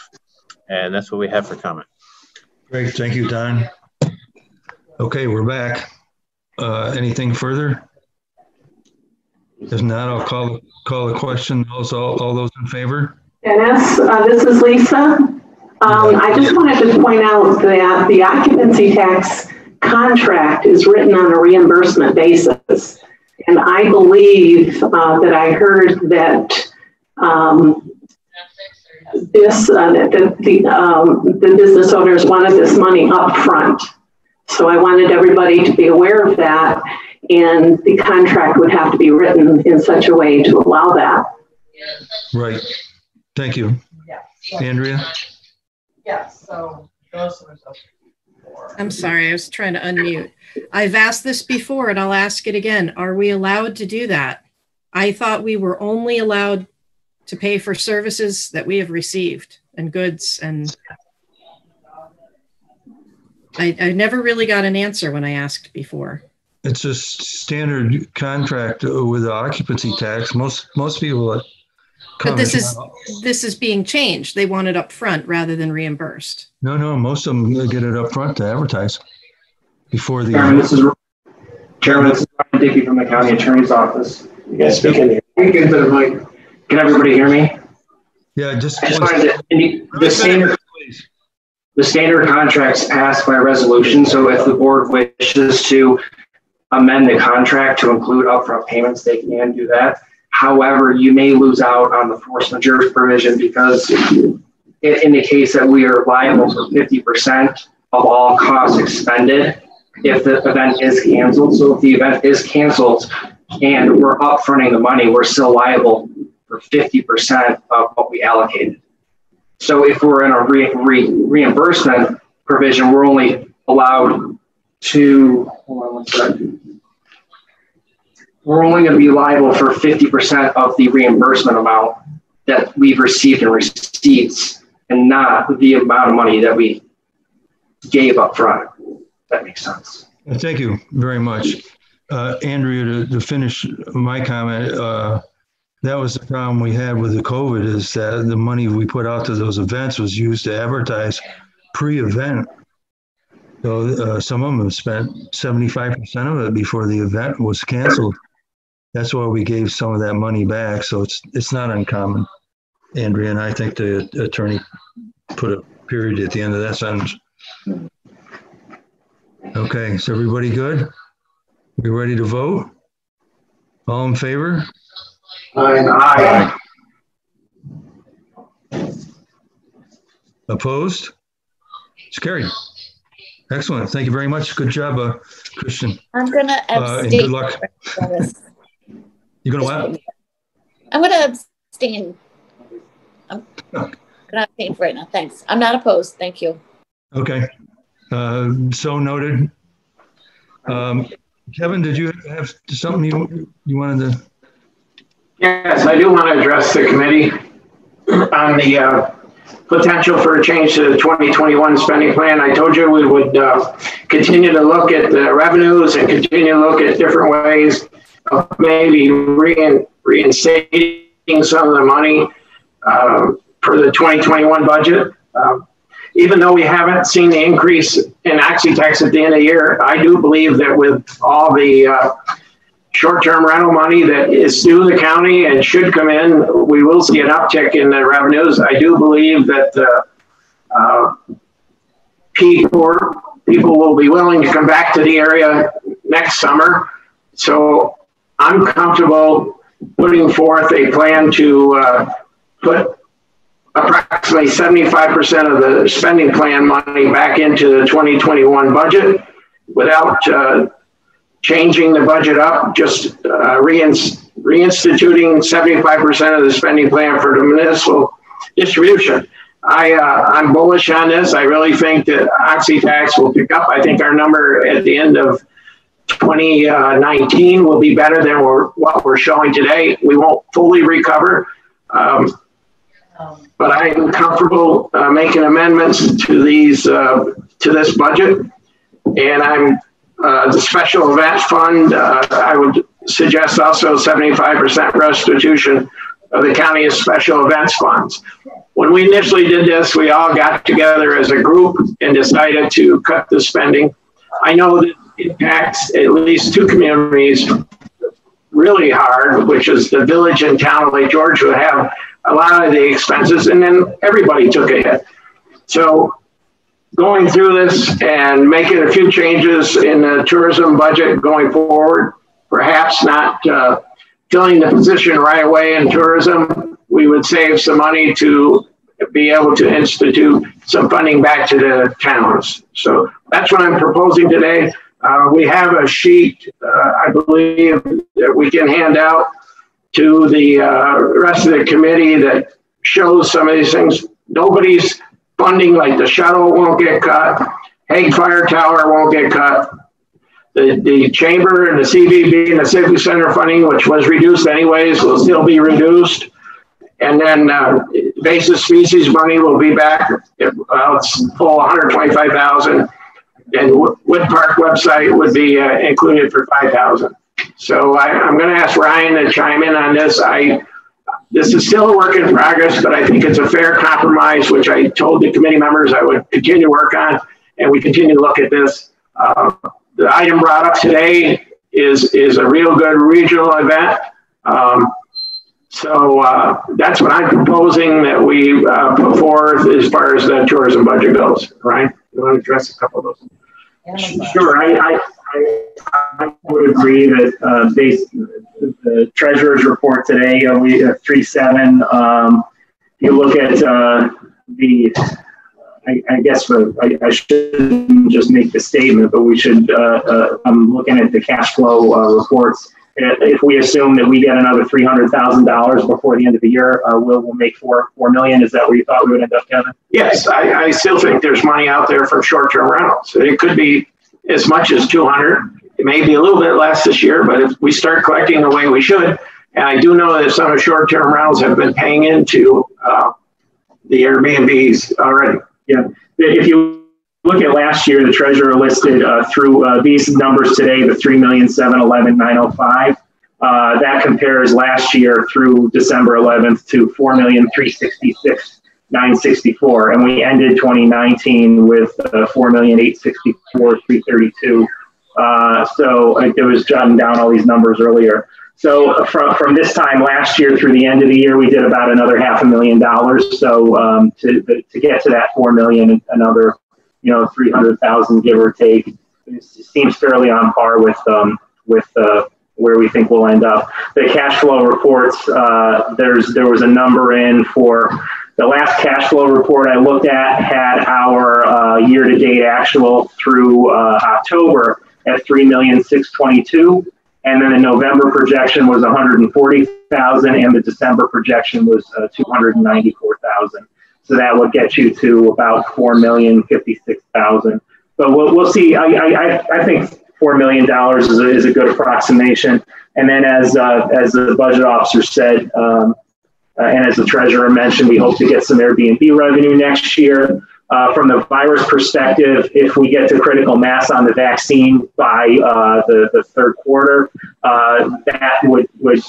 and that's what we have for comment. Great. Thank you, Don. Okay, we're back. Uh, Anything further? If not, I'll call, call the question. Also, all all those in favor? Dennis, uh, this is Lisa. Um, I just wanted to point out that the occupancy tax contract is written on a reimbursement basis. And I believe uh, that I heard that um, this, uh, that the, the, um, the business owners wanted this money up front. So I wanted everybody to be aware of that. And the contract would have to be written in such a way to allow that. Right. Thank you. Andrea? Yeah, so those are the I'm sorry, I was trying to unmute. I've asked this before and I'll ask it again. Are we allowed to do that? I thought we were only allowed to pay for services that we have received and goods and I, I never really got an answer when I asked before. It's a standard contract with the occupancy tax. Most, most people But this is this is being changed. They want it up front rather than reimbursed. No, no, most of them get it up front to advertise before the. Chairman, this is Chairman, this is Ryan Dickey from the County Attorney's Office. You guys speak in Speak into the mic. Can everybody hear me? Yeah, just. I just wanted to, the standard, the standard contracts passed by resolution, so if the board wishes to amend the contract to include upfront payments, they can do that. However, you may lose out on the force majeure provision because it indicates that we are liable for fifty percent of all costs expended if the event is canceled. So if the event is canceled and we're upfronting the money, we're still liable for fifty percent of what we allocated. So if we're in a re- re- reimbursement provision, we're only allowed to, hold on one second. We're only going to be liable for 50% of the reimbursement amount that we've received in receipts and not the amount of money that we gave up front. That makes sense. Thank you very much. Uh, Andrea, to, to finish my comment, uh, that was the problem we had with the COVID is that the money we put out to those events was used to advertise pre-event. So uh, some of them spent 75% of it before the event was canceled. That's why we gave some of that money back. So it's it's not uncommon, Andrea, and I think the attorney put a period at the end of that sentence. Okay, is everybody good? We ready to vote? All in favor? Aye. Opposed? It's carried. Excellent. Thank you very much. Good job, uh, Christian. I'm gonna Uh, and abstain. good luck. from this. You gonna what? I'm gonna abstain. I'm gonna abstain for right now. Thanks. I'm not opposed. Thank you. Okay. Uh, so noted. Um, Kevin, did you have something you, you wanted to? Yes, I do want to address the committee on the uh, potential for a change to the 2021 spending plan. I told you we would uh, continue to look at the revenues and continue to look at different ways of maybe rein- reinstating some of the money uh, for the 2021 budget. Um, even though we haven't seen the increase in tax at the end of the year, I do believe that with all the uh, short-term rental money that is due the county and should come in, we will see an uptick in the revenues. I do believe that uh, uh, people people will be willing to come back to the area next summer. So I'm comfortable putting forth a plan to uh, put approximately 75% of the spending plan money back into the 2021 budget without uh, changing the budget up, just uh, reinst- reinstituting 75% of the spending plan for the municipal distribution. I, uh, I'm bullish on this. I really think that occ tax will pick up. I think our number at the end of 2019 will be better than we're, what we're showing today. We won't fully recover, um, but I'm comfortable uh, making amendments to these uh, to this budget, and I'm uh, the special event fund. Uh, I would suggest also 75% restitution of the county's special events funds. When we initially did this, we all got together as a group and decided to cut the spending. I know that impacts at least two communities really hard, which is the village and town of Lake George who have a lot of the expenses, and then everybody took a hit. So going through this and making a few changes in the tourism budget going forward, perhaps not uh, filling the position right away in tourism, we would save some money to be able to institute some funding back to the towns. So that's what I'm proposing today. Uh, we have a sheet, uh, I believe, that we can hand out to the uh, rest of the committee that shows some of these things. Nobody's funding, like the shuttle won't get cut, Hague Fire Tower won't get cut. The, the chamber and the CVB and the Civic Center funding, which was reduced anyways, will still be reduced. And then uh, invasive species money will be back. It, uh, it's full 125,000 and Wood Park website would be uh, included for 5,000. So I, I'm going to ask Ryan to chime in on this. I this is still a work in progress, but I think it's a fair compromise, which I told the committee members I would continue to work on, and we continue to look at this. Uh, the item brought up today is is a real good regional event. Um, so uh, that's what I'm proposing that we uh, put forth as far as the tourism budget goes. Right? You want to address a couple of those? Sure, I, I, I, would agree that uh, based the treasurer's report today, uh, we have three seven. Um, you look at uh, the, I, I guess uh, I, I shouldn't just make the statement, but we should. Uh, uh, I'm looking at the cash flow uh, reports. If we assume that we get another three hundred thousand dollars before the end of the year, uh, we'll, we'll make four four million. Is that where you thought we would end up, Kevin? Yes, I, I still think there's money out there for short-term rentals. It could be as much as 200. It may be a little bit less this year, but if we start collecting the way we should, and I do know that some of short-term rentals have been paying into uh, the Airbnbs already. Yeah, if you look at last year, the treasurer listed uh, through uh, these numbers today, the three million seven eleven nine hundred five. Uh, that compares last year through December 11th to four million three sixty six 964, and we ended 2019 with uh, 4,864, 332. Uh, so I, was jotting down all these numbers earlier. So from, from this time last year through the end of the year, we did about another half a million dollars. So um, to, to get to that 4 million, another, you know, 300,000 give or take, seems fairly on par with, um, with uh, where we think we'll end up. The cash flow reports, uh, there's, there was a number in for the last cash flow report I looked at had our uh, year-to-date actual through uh, October at three million six twenty-two, and then the November projection was one hundred and forty thousand, and the December projection was uh, two hundred and ninety-four thousand. So that would get you to about four million fifty-six thousand. But we'll, we'll see. I, I, I think four million dollars is a, is a good approximation. And then, as uh, as the budget officer said. Um, uh, and as the treasurer mentioned, we hope to get some Airbnb revenue next year. Uh, from the virus perspective, if we get to critical mass on the vaccine by uh, the, the third quarter, uh, that would, would,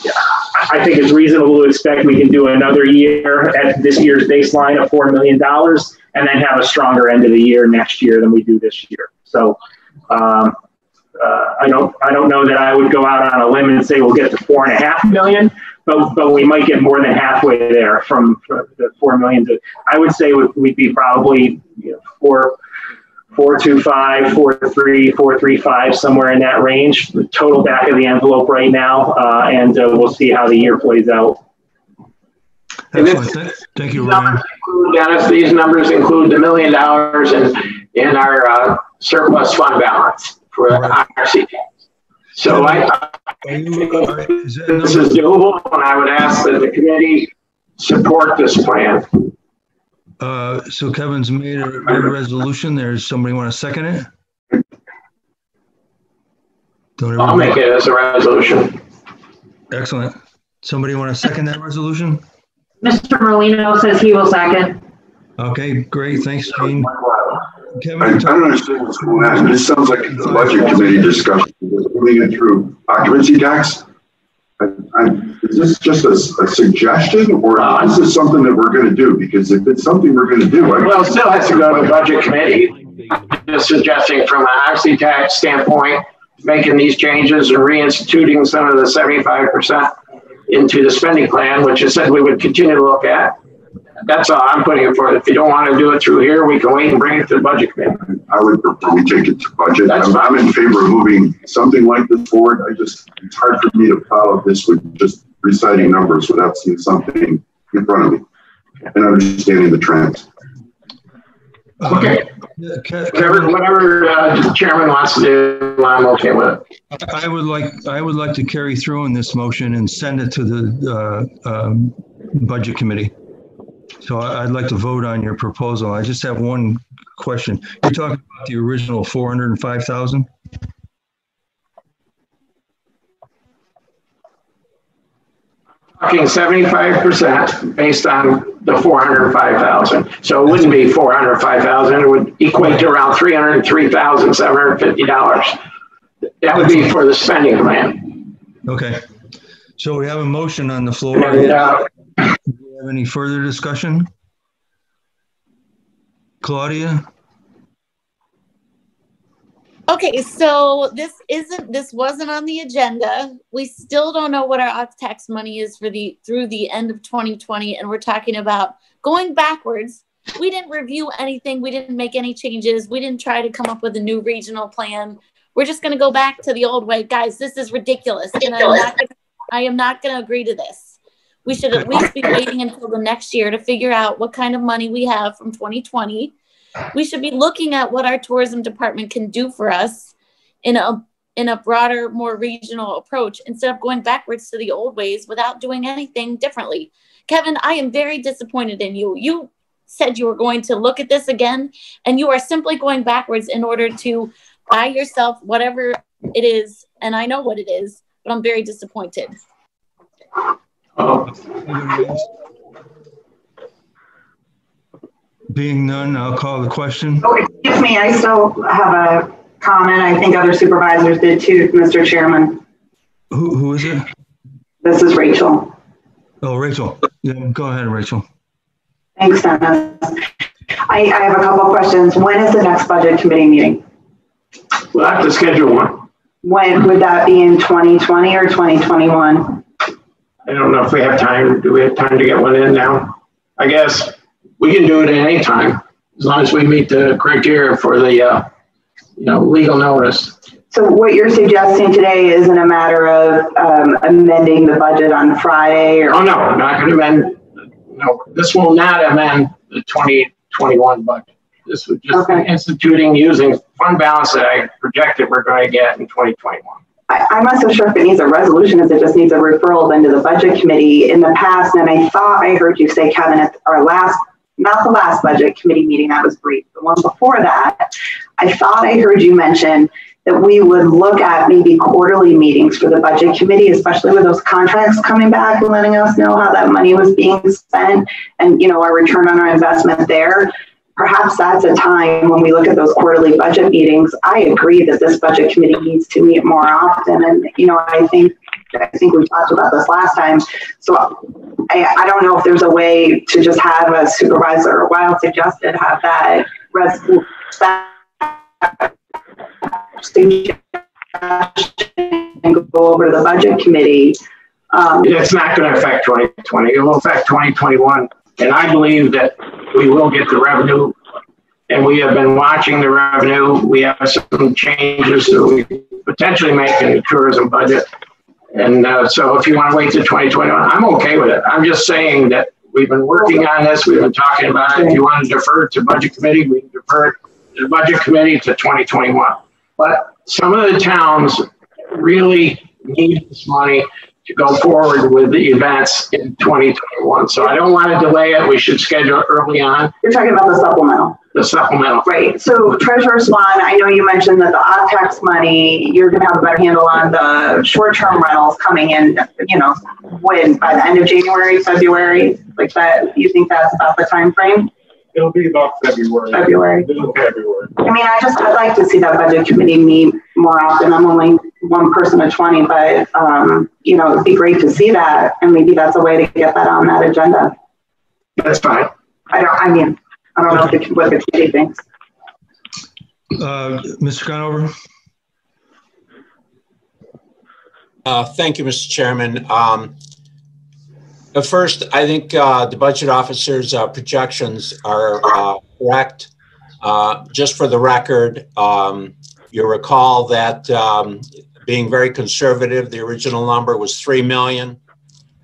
I think it's reasonable to expect we can do another year at this year's baseline of $4 million and then have a stronger end of the year next year than we do this year. So um, uh, I don't I don't know that I would go out on a limb and say we'll get to four and a half million, but but we might get more than halfway there from, from the four million to. I would say we'd be probably you know, four four two five, four three, four three five, somewhere in that range. The total back of the envelope right now, uh, and uh, we'll see how the year plays out. Excellent. Thank you, Ryan. Include, Dennis, these numbers include the million dollars in in our uh, surplus fund balance for right. IRC. So I, I this is doable, and I would ask that the committee support this plan. Uh, so Kevin's made a, made a resolution. There's somebody want to second it? Don't I'll make it as a resolution. Excellent. Somebody want to second that resolution? Mr. Merlino says he will second. Okay, great. Thanks, Gene. Kevin, I, I don't understand what's going on. This sounds like the budget committee discussion, it through occupancy tax. I, I, is this just a, a, suggestion or is this something that we're going to do? Because if it's something we're going to do, I, well, still has to go to the budget committee. just suggesting from an occupancy tax standpoint, making these changes and reinstituting some of the 75% into the spending plan, which I said we would continue to look at that's all I'm putting it for. If you don't want to do it through here, we can wait and bring it to the budget committee. I would prefer we take it to budget. I'm, I'm, in favor of moving something like this forward. I just, it's hard for me to follow this with just reciting numbers without seeing something in front of me and understanding the trends. Okay. Whatever, whatever uh, the chairman wants to do, I'm okay with it. I would like I would like to carry through in this motion and send it to the uh, um, budget committee. So I'd like to vote on your proposal. I just have one question. You're talking about the original 405,000? Talking 75% based on the 405,000. So it wouldn't be 405,000. It would equate to around $303,750. That would be for the spending plan. Okay. So we have a motion on the floor. And, uh, have any further discussion? Claudia? Okay, so this isn't this wasn't on the agenda. We still don't know what our tax money is for the through the end of 2020 and we're talking about going backwards. We didn't review anything, we didn't make any changes, we didn't try to come up with a new regional plan. We're just going to go back to the old way. Guys, this is ridiculous. And I'm not gonna, I am not going to agree to this we should at least be waiting until the next year to figure out what kind of money we have from 2020. We should be looking at what our tourism department can do for us in a in a broader, more regional approach instead of going backwards to the old ways without doing anything differently. Kevin, I am very disappointed in you. You said you were going to look at this again, and you are simply going backwards in order to buy yourself whatever it is, and I know what it is, but I'm very disappointed. Oh. Being none, I'll call the question. Oh, excuse me, I still have a comment. I think other supervisors did too, Mr. Chairman. Who, who is it? This is Rachel. Oh, Rachel. Yeah, go ahead, Rachel. Thanks, Dennis. I, I have a couple of questions. When is the next budget committee meeting? We'll have to schedule one. When would that be in 2020 or 2021? I don't know if we have time. Do we have time to get one in now? I guess we can do it at any time as long as we meet the criteria for the, uh, you know, legal notice. So what you're suggesting today isn't a matter of um, amending the budget on Friday or? Oh, no, I'm not going to amend. No, this will not amend the 2021 budget. This would just be instituting using fund balance that I projected we're going to get in 2021. I, I'm not so sure if it needs a resolution as it just needs a referral then to the budget committee in the past. And I thought I heard you say, Kevin, at our last, not the last budget committee meeting, that was brief, the one before that, I thought I heard you mention that we would look at maybe quarterly meetings for the budget committee, especially with those contracts coming back and letting us know how that money was being spent and, you know, our return on our investment there perhaps that's a time when we look at those quarterly budget meetings. I agree that this budget committee needs to meet more often. And, you know, I think I think we talked about this last time. So I, I don't know if there's a way to just have a supervisor, or Wild suggested, have that res and go over to the budget committee. Um, it's not going to affect 2020. It will affect 2021. And I believe that we will get the revenue. And we have been watching the revenue. We have some changes that we potentially make in the tourism budget. And uh, so if you want to wait to 2021, I'm okay with it. I'm just saying that we've been working on this. We've been talking about it. If you want to defer to budget committee, we can defer to the budget committee to 2021. But some of the towns really need this money to go forward with the events in 2021. So I don't want to delay it. We should schedule it early on. You're talking about the supplemental. The supplemental. Right. So Treasurer Swan, I know you mentioned that the OPEX money, you're going to have a better handle on the short-term rentals coming in, you know, when, by the end of January, February, like that, you think that's about the time frame? It'll be about February. February. Middle of February. I mean, I just, I'd like to see that budget committee meet more often. I'm only one person of 20, but, um, you know, it'd be great to see that. And maybe that's a way to get that on that agenda. That's fine. I don't, I mean, I don't know what the, what the committee thinks. Uh, Mr. Conover? Uh, thank you, Mr. Chairman. Um, but first, I think uh, the budget officer's uh, projections are uh, correct. Uh, just for the record, um, you recall that um, being very conservative, the original number was 3 million.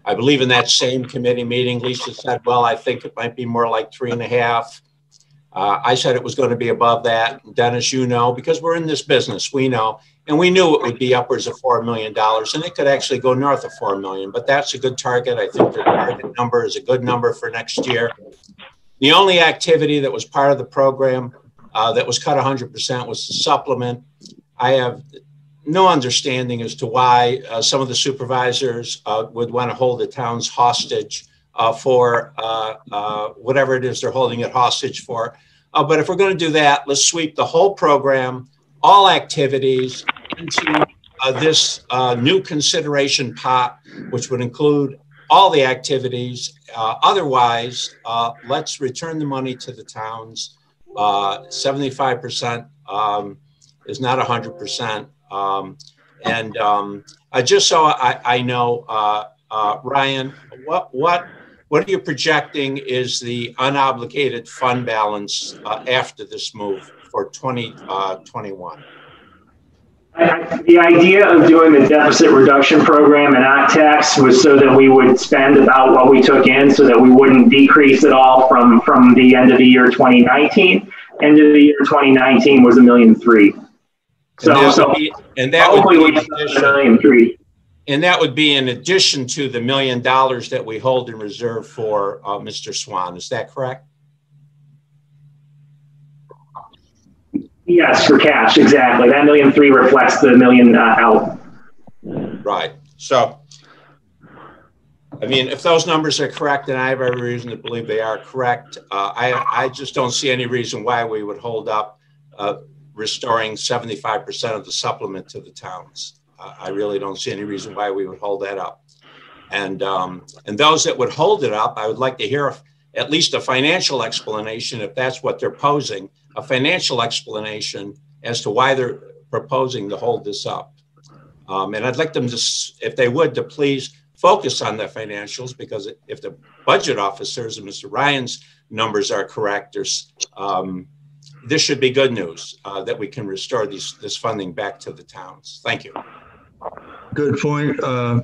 I believe in that same committee meeting, Lisa said, well, I think it might be more like three and a half. Uh, I said it was going to be above that. Dennis, you know, because we're in this business, we know. And we knew it would be upwards of $4 million, and it could actually go north of 4 million. But that's a good target. I think the target number is a good number for next year. The only activity that was part of the program uh, that was cut 100% was the supplement. I have no understanding as to why uh, some of the supervisors uh, would want to hold the towns hostage uh, for uh, uh, whatever it is they're holding it hostage for. But if we're going to do that, let's sweep the whole program, all activities into this new consideration pot, which would include all the activities. otherwise, let's return the money to the towns. 75% um, is not 100%. Um, and um, just so I, I know, uh, uh, Ryan, what what what are you projecting is the unobligated fund balance uh, after this move for 2021? The idea of doing the deficit reduction program and occ tax was so that we would spend about what we took in so that we wouldn't decrease at all from, from the end of the year 2019. End of the year 2019 was a million three. So, and that so would be, and that would be in addition, million three. And that would be in addition to the million dollars that we hold in reserve for uh, Mr. Swan. Is that correct? Yes, for cash, exactly. That million three reflects the million uh, out. Right. So, I mean, if those numbers are correct, and I have every reason to believe they are correct, uh, I, I just don't see any reason why we would hold up uh, restoring 75% of the supplement to the towns. Uh, I really don't see any reason why we would hold that up. And, um, and those that would hold it up, I would like to hear at least a financial explanation, if that's what they're posing, a financial explanation as to why they're proposing to hold this up. Um, and I'd like them to, if they would, to please focus on the financials because if the budget officers and Mr. Ryan's numbers are correct, there's, um, this should be good news uh, that we can restore these, this funding back to the towns. Thank you. Good point. Uh,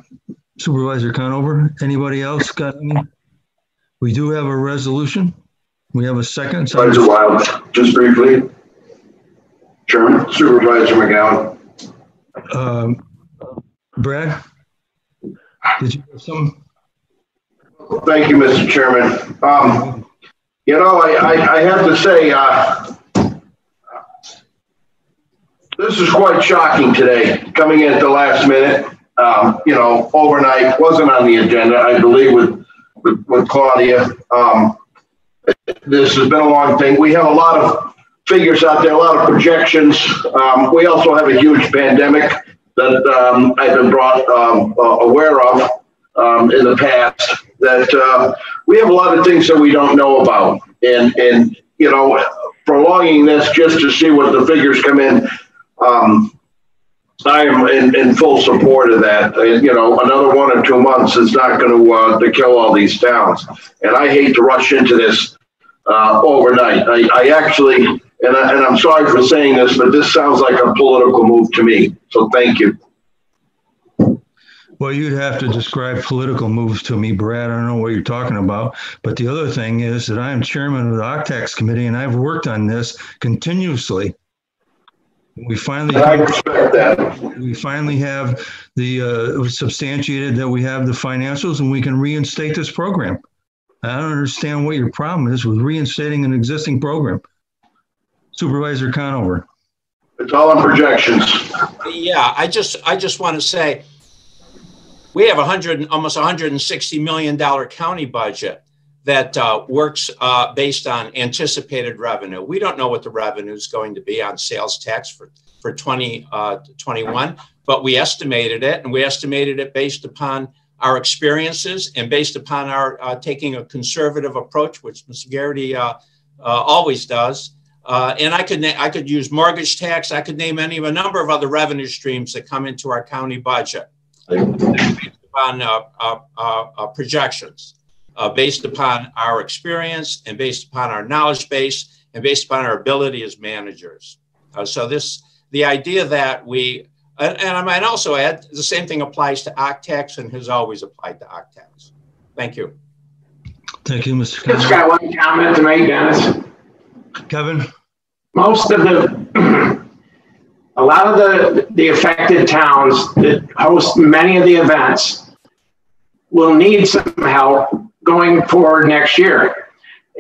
Supervisor Conover, anybody else got any? We do have a resolution. We have a second. Supervisor Wild, just briefly. Chairman, Supervisor Magowan. Um, Brad, did you have some? Thank you, Mr. Chairman. Um, you know, I, I, I, have to say, uh, this is quite shocking today, coming in at the last minute. Um, you know, overnight wasn't on the agenda, I believe, with with, with Claudia. Um, this has been a long thing. We have a lot of figures out there, a lot of projections. Um, we also have a huge pandemic that um, I've been brought um, uh, aware of um, in the past. That uh, we have a lot of things that we don't know about, and and you know, prolonging this just to see what the figures come in. Um, I am in, in full support of that. Uh, you know, another one or two months is not going to uh, to kill all these towns, and I hate to rush into this uh, overnight. I, I actually, and, I, and I'm sorry for saying this, but this sounds like a political move to me. So thank you. Well, you'd have to describe political moves to me, Brad. I don't know what you're talking about. But the other thing is that I am chairman of the occ tax committee, and I've worked on this continuously we finally I respect that. we finally have the uh, substantiated that we have the financials and we can reinstate this program. I don't understand what your problem is with reinstating an existing program. Supervisor Conover. It's all in projections. Yeah, I just I just want to say we have a hundred almost 160 million dollar county budget that uh, works uh, based on anticipated revenue. We don't know what the revenue is going to be on sales tax for, for 2021, uh, but we estimated it and we estimated it based upon our experiences and based upon our uh, taking a conservative approach, which Mr. Geraghty uh, uh, always does. and I could, I could use mortgage tax. I could name any of a number of other revenue streams that come into our county budget based upon projections uh, based upon our experience and based upon our knowledge base and based upon our ability as managers. Uh, so this, the idea that we, and, and, I might also add, the same thing applies to occ tax and has always applied to occ tax. Thank you. Thank you, Mr. Kevin. Just got one comment to make, Dennis. Kevin? Most of the, a lot of the, the affected towns that host many of the events will need some help going forward next year.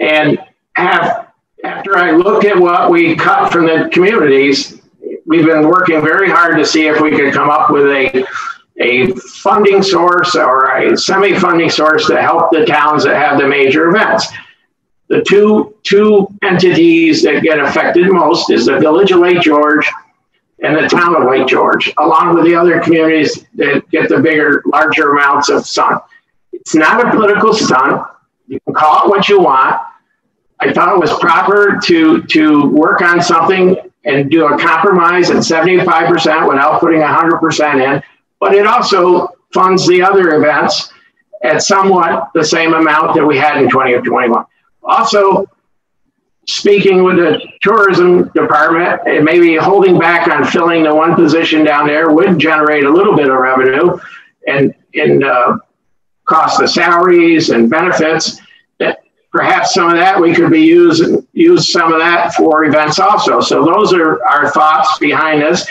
And have, after I looked at what we cut from the communities, we've been working very hard to see if we could come up with a, a funding source or a semi-funding source to help the towns that have the major events. The two, two entities that get affected most is the village of Lake George and the town of Lake George, along with the other communities that get the bigger, larger amounts of sun. It's not a political stunt. You can call it what you want. I thought it was proper to to work on something and do a compromise at 75% without putting 100% in, but it also funds the other events at somewhat the same amount that we had in 2021. Also, speaking with the tourism department, and maybe holding back on filling the one position down there would generate a little bit of revenue and in uh, cost of salaries and benefits, perhaps some of that we could be using use some of that for events also. So those are our thoughts behind this.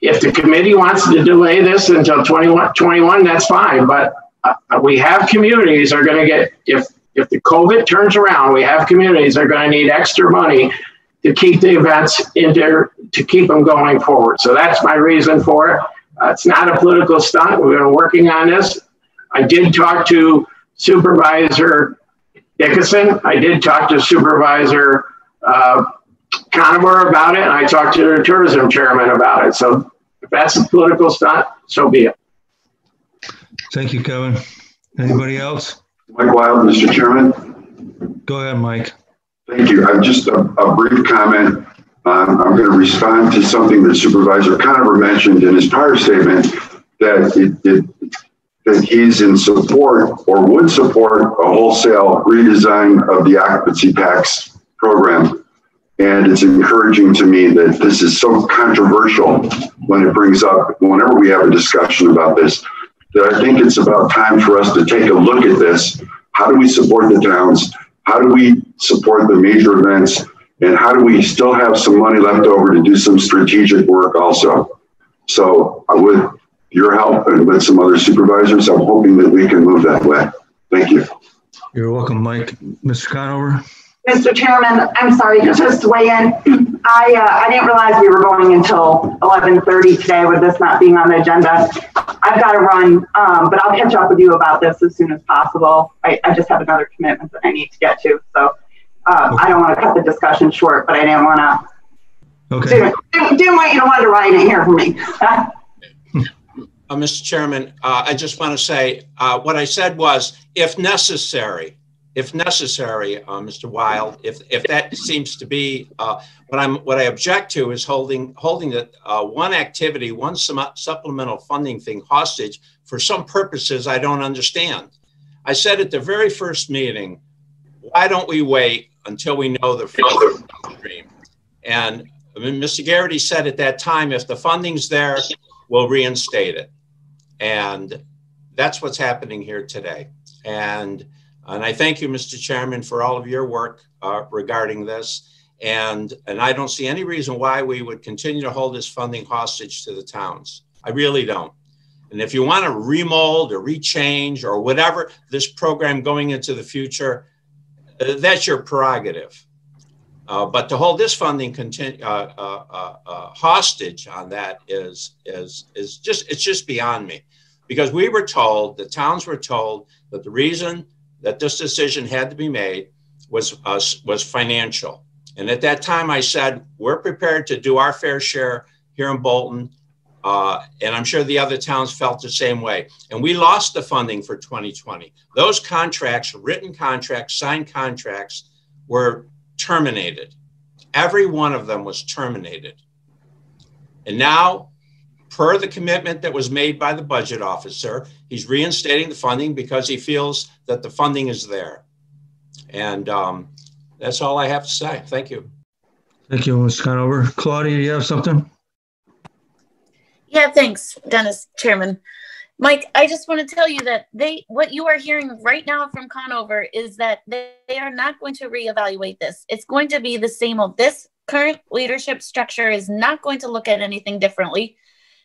If the committee wants to delay this until 2021, that's fine. But uh, we have communities are going to get if if the COVID turns around, we have communities are going to need extra money to keep the events in there, to keep them going forward. So that's my reason for it. Uh, it's not a political stunt. We've been working on this. I did talk to Supervisor Dickinson. I did talk to Supervisor uh, Conover about it, and I talked to the tourism chairman about it. So if that's a political stunt, so be it. Thank you, Kevin. Anybody else? Mike Wild, Mr. Chairman. Go ahead, Mike. Thank you. I'm just a, a brief comment. Um, I'm going to respond to something that Supervisor Conover mentioned in his prior statement that it, it, that he's in support or would support a wholesale redesign of the occupancy tax program. And it's encouraging to me that this is so controversial when it brings up, whenever we have a discussion about this, that I think it's about time for us to take a look at this. How do we support the towns? How do we support the major events? And how do we still have some money left over to do some strategic work also? So I would your help and with some other supervisors, I'm hoping that we can move that way. Thank you. You're welcome, Mike. Mr. Conover? Mr. Chairman, I'm sorry, to just to weigh in. I uh, I didn't realize we were going until 11:30 today with this not being on the agenda. I've got to run, um, but I'll catch up with you about this as soon as possible. I, I just have another commitment that I need to get to, so uh, okay. I don't want to cut the discussion short, but I didn't want to. Okay. Didn't, didn't want you to wonder why I didn't hear from me. Uh, Mr. Chairman, uh, I just want to say uh, what I said was, if necessary, if necessary, uh, Mr. Wild, if if that seems to be uh, what I'm what I object to is holding holding that uh, one activity, one supplemental funding thing hostage for some purposes I don't understand. I said at the very first meeting, why don't we wait until we know the stream? And I mean, Mr. Geraghty said at that time, if the funding's there, we'll reinstate it. And that's what's happening here today. And, and I thank you, Mr. Chairman, for all of your work uh, regarding this. And, and I don't see any reason why we would continue to hold this funding hostage to the towns. I really don't. And if you want to remold or rechange or whatever this program going into the future, uh, that's your prerogative. Uh, but to hold this funding uh, uh, uh, uh, hostage on that is is is just it's just beyond me, because we were told the towns were told that the reason that this decision had to be made was was financial, and at that time I said we're prepared to do our fair share here in Bolton, and I'm sure the other towns felt the same way. And we lost the funding for 2020. Those contracts, written contracts, signed contracts, were terminated. Every one of them was terminated. And now, per the commitment that was made by the budget officer, he's reinstating the funding because he feels that the funding is there. And um, that's all I have to say. Thank you. Thank you, Ms. Conover. Claudia, you have something? Yeah, thanks, Dennis, Chairman. Mike, I just want to tell you that they what you are hearing right now from Conover is that they, they are not going to reevaluate this. It's going to be the same old. This current leadership structure is not going to look at anything differently.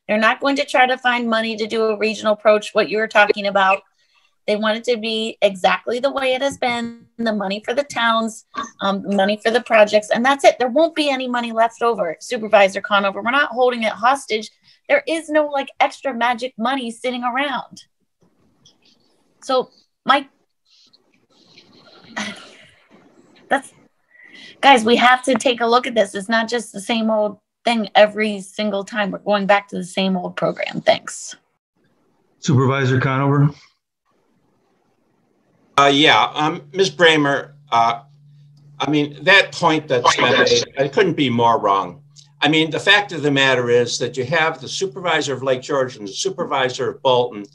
They're not going to try to find money to do a regional approach, what you were talking about. They want it to be exactly the way it has been the money for the towns, um, money for the projects, and that's it. There won't be any money left over, Supervisor Conover. We're not holding it hostage there is no like extra magic money sitting around. So, my that's guys, we have to take a look at this. It's not just the same old thing every single time. We're going back to the same old program. Thanks. Supervisor Conover. Uh, yeah, um, Ms. Braymer, uh, I mean, that point that's been made, I couldn't be more wrong. I mean, the fact of the matter is that you have the supervisor of Lake George and the supervisor of Bolton.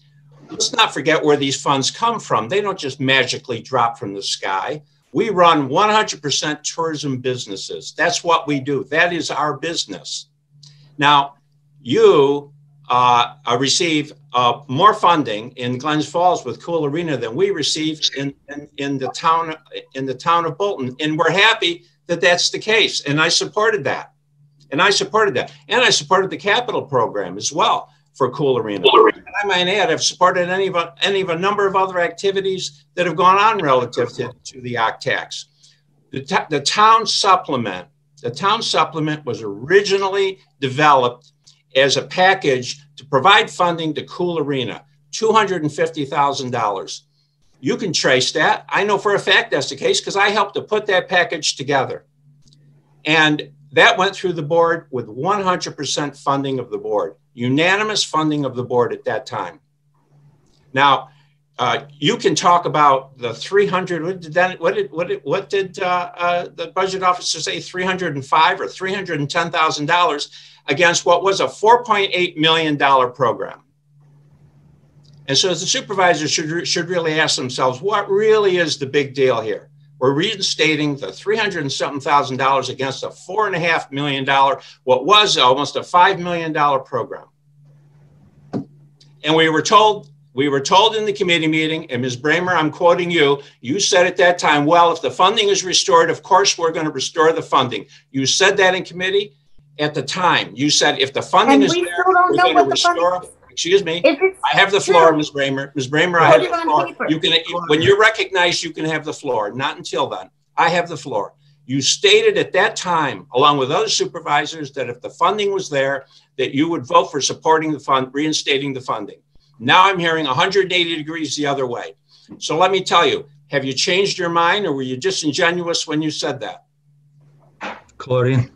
Let's not forget where these funds come from. They don't just magically drop from the sky. We run 100% tourism businesses. That's what we do. That is our business. Now, you uh, uh receive uh, more funding in Glens Falls with Cool Arena than we receive in, in, in, the town in the town of Bolton, and we're happy that that's the case. And I supported that. And I supported that. And I supported the capital program as well for Cool Arena. And I might add, I've supported any of, a, any of a number of other activities that have gone on relative to, to the occ tax. The, the town supplement, The town supplement was originally developed as a package to provide funding to Cool Arena, $250,000. You can trace that. I know for a fact that's the case because I helped to put that package together. And that went through the board with 100% funding of the board, unanimous funding of the board at that time. Now, uh, you can talk about the 300. What did that, what did what did, what did uh, uh, the budget officer say? 305 or 310 thousand dollars against what was a 4.8 million dollar program. And so the supervisors should should really ask themselves, what really is the big deal here? We're reinstating the 300 and something thousand dollars against a four and a half million dollar, what was almost a five million dollar program. And we were told we were told in the committee meeting, and Ms. Braymer, I'm quoting you, you said at that time, well, if the funding is restored, of course we're going to restore the funding. You said that in committee at the time. You said if the funding And is we there, still don't we're know going what to restore. Excuse me. I have the true. floor, Ms. Braymer. Ms. Braymer, I have the floor. You can, when you're recognized, you can have the floor. Not until then. I have the floor. You stated at that time, along with other supervisors, that if the funding was there, that you would vote for supporting the fund, reinstating the funding. Now I'm hearing 180 degrees the other way. So let me tell you, have you changed your mind or were you disingenuous when you said that? Claudia?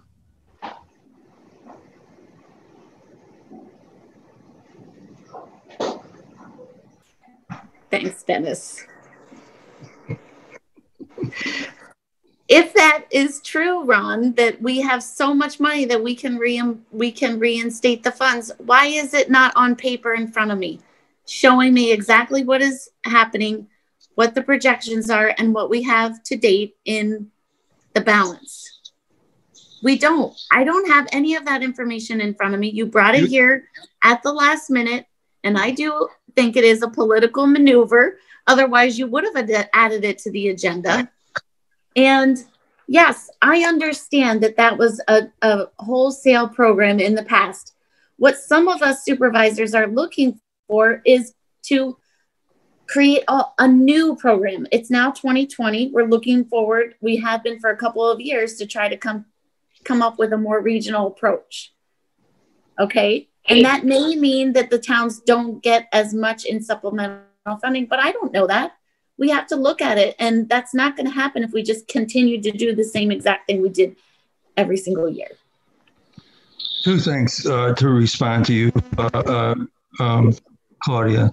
Thanks, Dennis. If that is true, Ron, that we have so much money that we can re we can reinstate the funds, why is it not on paper in front of me, showing me exactly what is happening, what the projections are, and what we have to date in the balance? We don't. I don't have any of that information in front of me. You brought it here at the last minute, and I do think it is a political maneuver. Otherwise, you would have ad- added it to the agenda. And yes, I understand that that was a, a wholesale program in the past. What some of us supervisors are looking for is to create a, a new program. It's now 2020. We're looking forward. We have been for a couple of years to try to come come up with a more regional approach. Okay. And that may mean that the towns don't get as much in supplemental funding, but I don't know that. We have to look at it. And that's not going to happen if we just continue to do the same exact thing we did every single year. Two things uh, to respond to you, uh, uh, um, Claudia.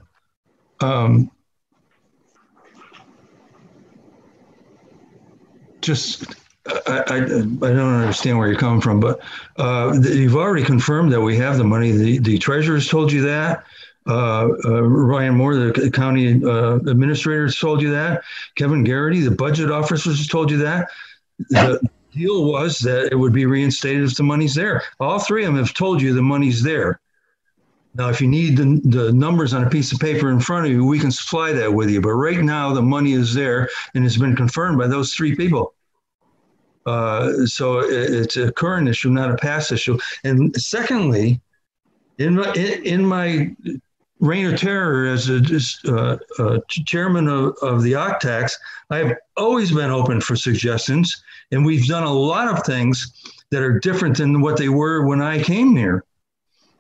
Um, just, I, I, I don't understand where you're coming from, but uh, you've already confirmed that we have the money. The, the treasurer's told you that. Uh, uh, Ryan Moore, the county uh, administrator, told you that. Kevin Geraghty, the budget officer, has told you that. The deal was that it would be reinstated if the money's there. All three of them have told you the money's there. Now, if you need the, the numbers on a piece of paper in front of you, we can supply that with you. But right now, the money is there and it's been confirmed by those three people. Uh, so it, it's a current issue, not a past issue. And secondly, in my, in, my reign of terror as a uh, uh, chairman of, of the occ tax, I've always been open for suggestions, and we've done a lot of things that are different than what they were when I came here.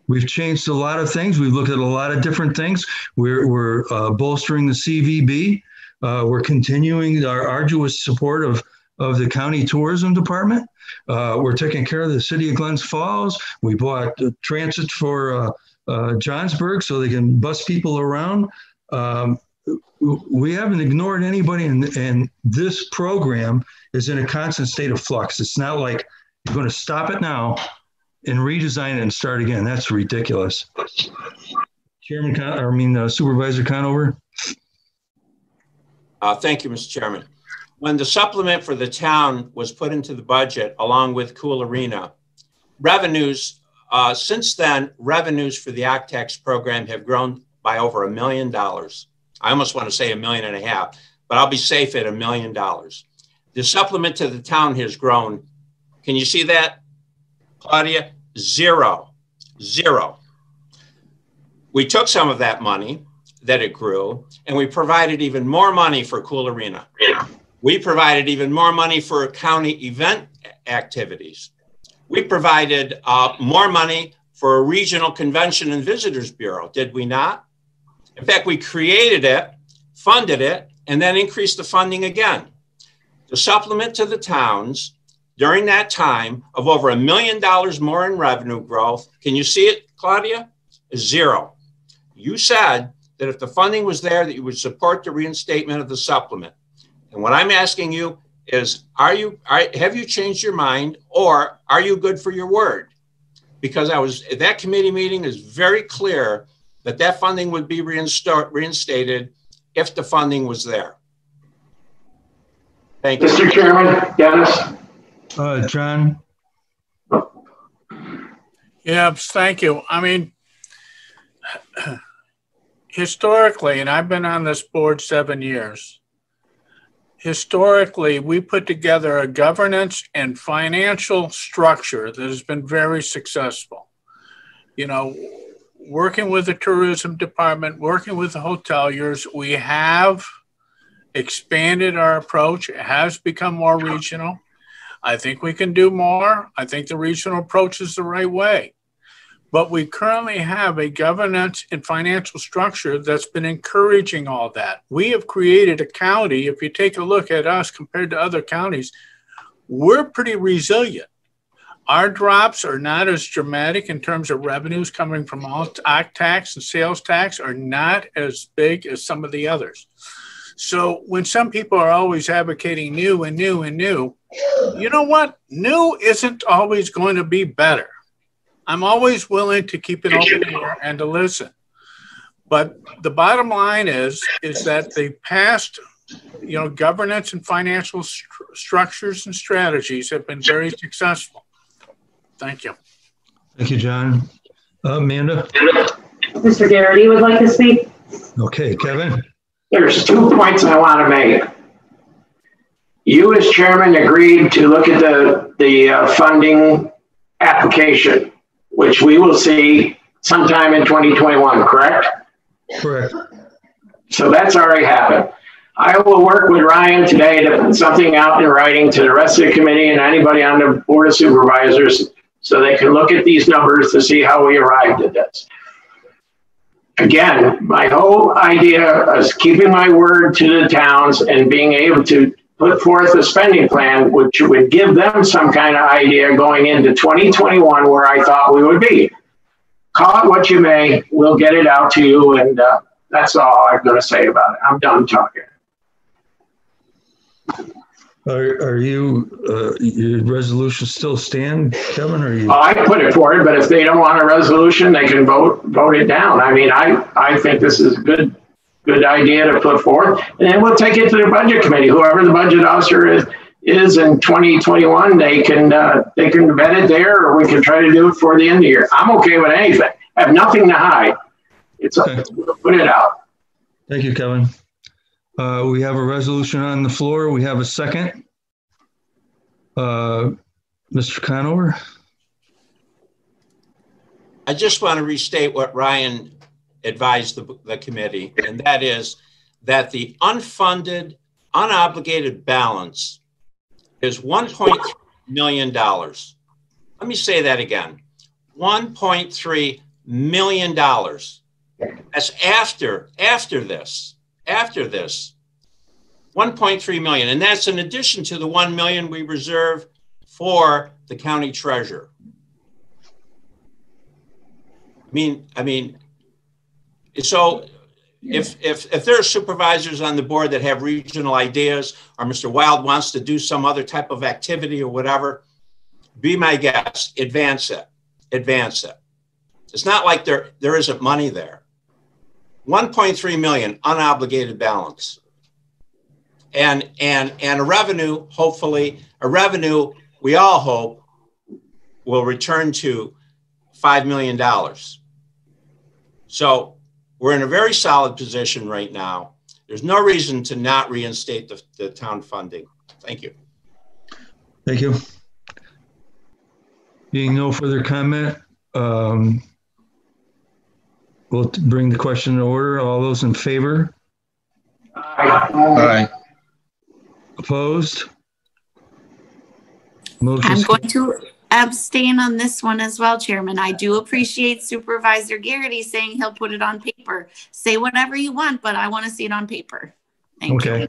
We've changed a lot of things. We've looked at a lot of different things. We're, we're uh, bolstering the CVB. Uh, we're continuing our arduous support of, of the county tourism department. Uh, we're taking care of the city of Glens Falls. We bought transit for uh, uh, Johnsburg so they can bus people around. Um, we haven't ignored anybody, and, and this program is in a constant state of flux. It's not like you're going to stop it now and redesign it and start again. That's ridiculous. Chairman, Con- I mean uh, Supervisor Conover. Uh, thank you, Mr. Chairman. When the supplement for the town was put into the budget along with Cool Arena, revenues, uh, since then, revenues for the occ tax program have grown by over a million dollars. I almost want to say a million and a half, but I'll be safe at a million dollars. The supplement to the town has grown. Can you see that, Claudia? Zero, zero. We took some of that money that it grew and we provided even more money for Cool Arena. We provided even more money for county event activities. We provided uh, more money for a regional convention and visitors bureau, did we not? In fact, we created it, funded it, and then increased the funding again. The supplement to the towns during that time of over a million dollars more in revenue growth, can you see it, Claudia? Is zero. You said that if the funding was there, that you would support the reinstatement of the supplement. And what I'm asking you is, are you are, have you changed your mind, or are you good for your word? Because I was that committee meeting is very clear that that funding would be reinstated if the funding was there. Thank you. Mr. Chairman, Dennis. Uh, John. Yeah, thank you. I mean, historically, and I've been on this board seven years, historically, we put together a governance and financial structure that has been very successful. You know, working with the tourism department, working with the hoteliers, we have expanded our approach. It has become more regional. I think we can do more. I think the regional approach is the right way. But we currently have a governance and financial structure that's been encouraging all that. We have created a county, if you take a look at us compared to other counties, we're pretty resilient. Our drops are not as dramatic in terms of revenues coming from all tax and sales tax are not as big as some of the others. So when some people are always advocating new and new and new, you know what? New isn't always going to be better. I'm always willing to keep an open ear and to listen. But the bottom line is is that the past you know governance and financial st- structures and strategies have been very successful. Thank you. Thank you, John. Uh, Amanda? Mr. Geraghty would like to speak. Okay, Kevin? There's two points I want to make. You, as chairman, agreed to look at the, the uh, funding application, which we will see sometime in 2021, correct? Correct. So that's already happened. I will work with Ryan today to put something out in writing to the rest of the committee and anybody on the Board of Supervisors so they can look at these numbers to see how we arrived at this again, my whole idea is keeping my word to the towns and being able to put forth a spending plan, which would give them some kind of idea going into 2021 where I thought we would be. Call it what you may, we'll get it out to you, and uh, that's all I'm going to say about it. I'm done talking. Are, are you, uh, your resolution still stand, Kevin, or you? Well, I put it forward, but if they don't want a resolution, they can vote, vote it down. I mean, I, I think this is good, good idea to put forth. And then we'll take it to the budget committee, whoever the budget officer is, is in 2021, they can, uh, they can vet it there, or we can try to do it for the end of the year. I'm okay with anything. I have nothing to hide. It's, okay. put it out. Thank you, Kevin. Uh, we have a resolution on the floor. We have a second. Uh, Mr. Conover? I just want to restate what Ryan advised the, the committee, and that is that the unfunded, unobligated balance is $1.3 million. Let me say that again $1.3 million. That's after, after this after this 1.3 million and that's in addition to the 1 million we reserve for the county treasurer i mean i mean so if if if there are supervisors on the board that have regional ideas or mr wild wants to do some other type of activity or whatever be my guest advance it advance it. It's not like there there isn't money there. 1.3 million unobligated balance. And and and a revenue hopefully a revenue we all hope will return to $5 million so we're in a very solid position right now there's no reason to not reinstate the, the town funding thank you thank you being no further comment um, We'll bring the question to order. All those in favor? Aye. Opposed? Motion I'm going to abstain on this one as well, Chairman. I do appreciate Supervisor Geraghty saying he'll put it on paper. Say whatever you want, but I want to see it on paper. Thank Okay.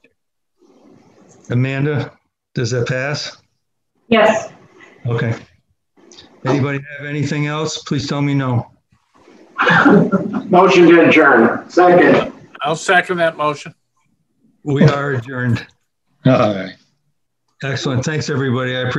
Amanda, does that pass? Yes. Okay. Anybody have anything else? Please tell me no. Motion to adjourn. Second. I'll second that motion. We are adjourned. All right. Excellent. Thanks, everybody. I appreciate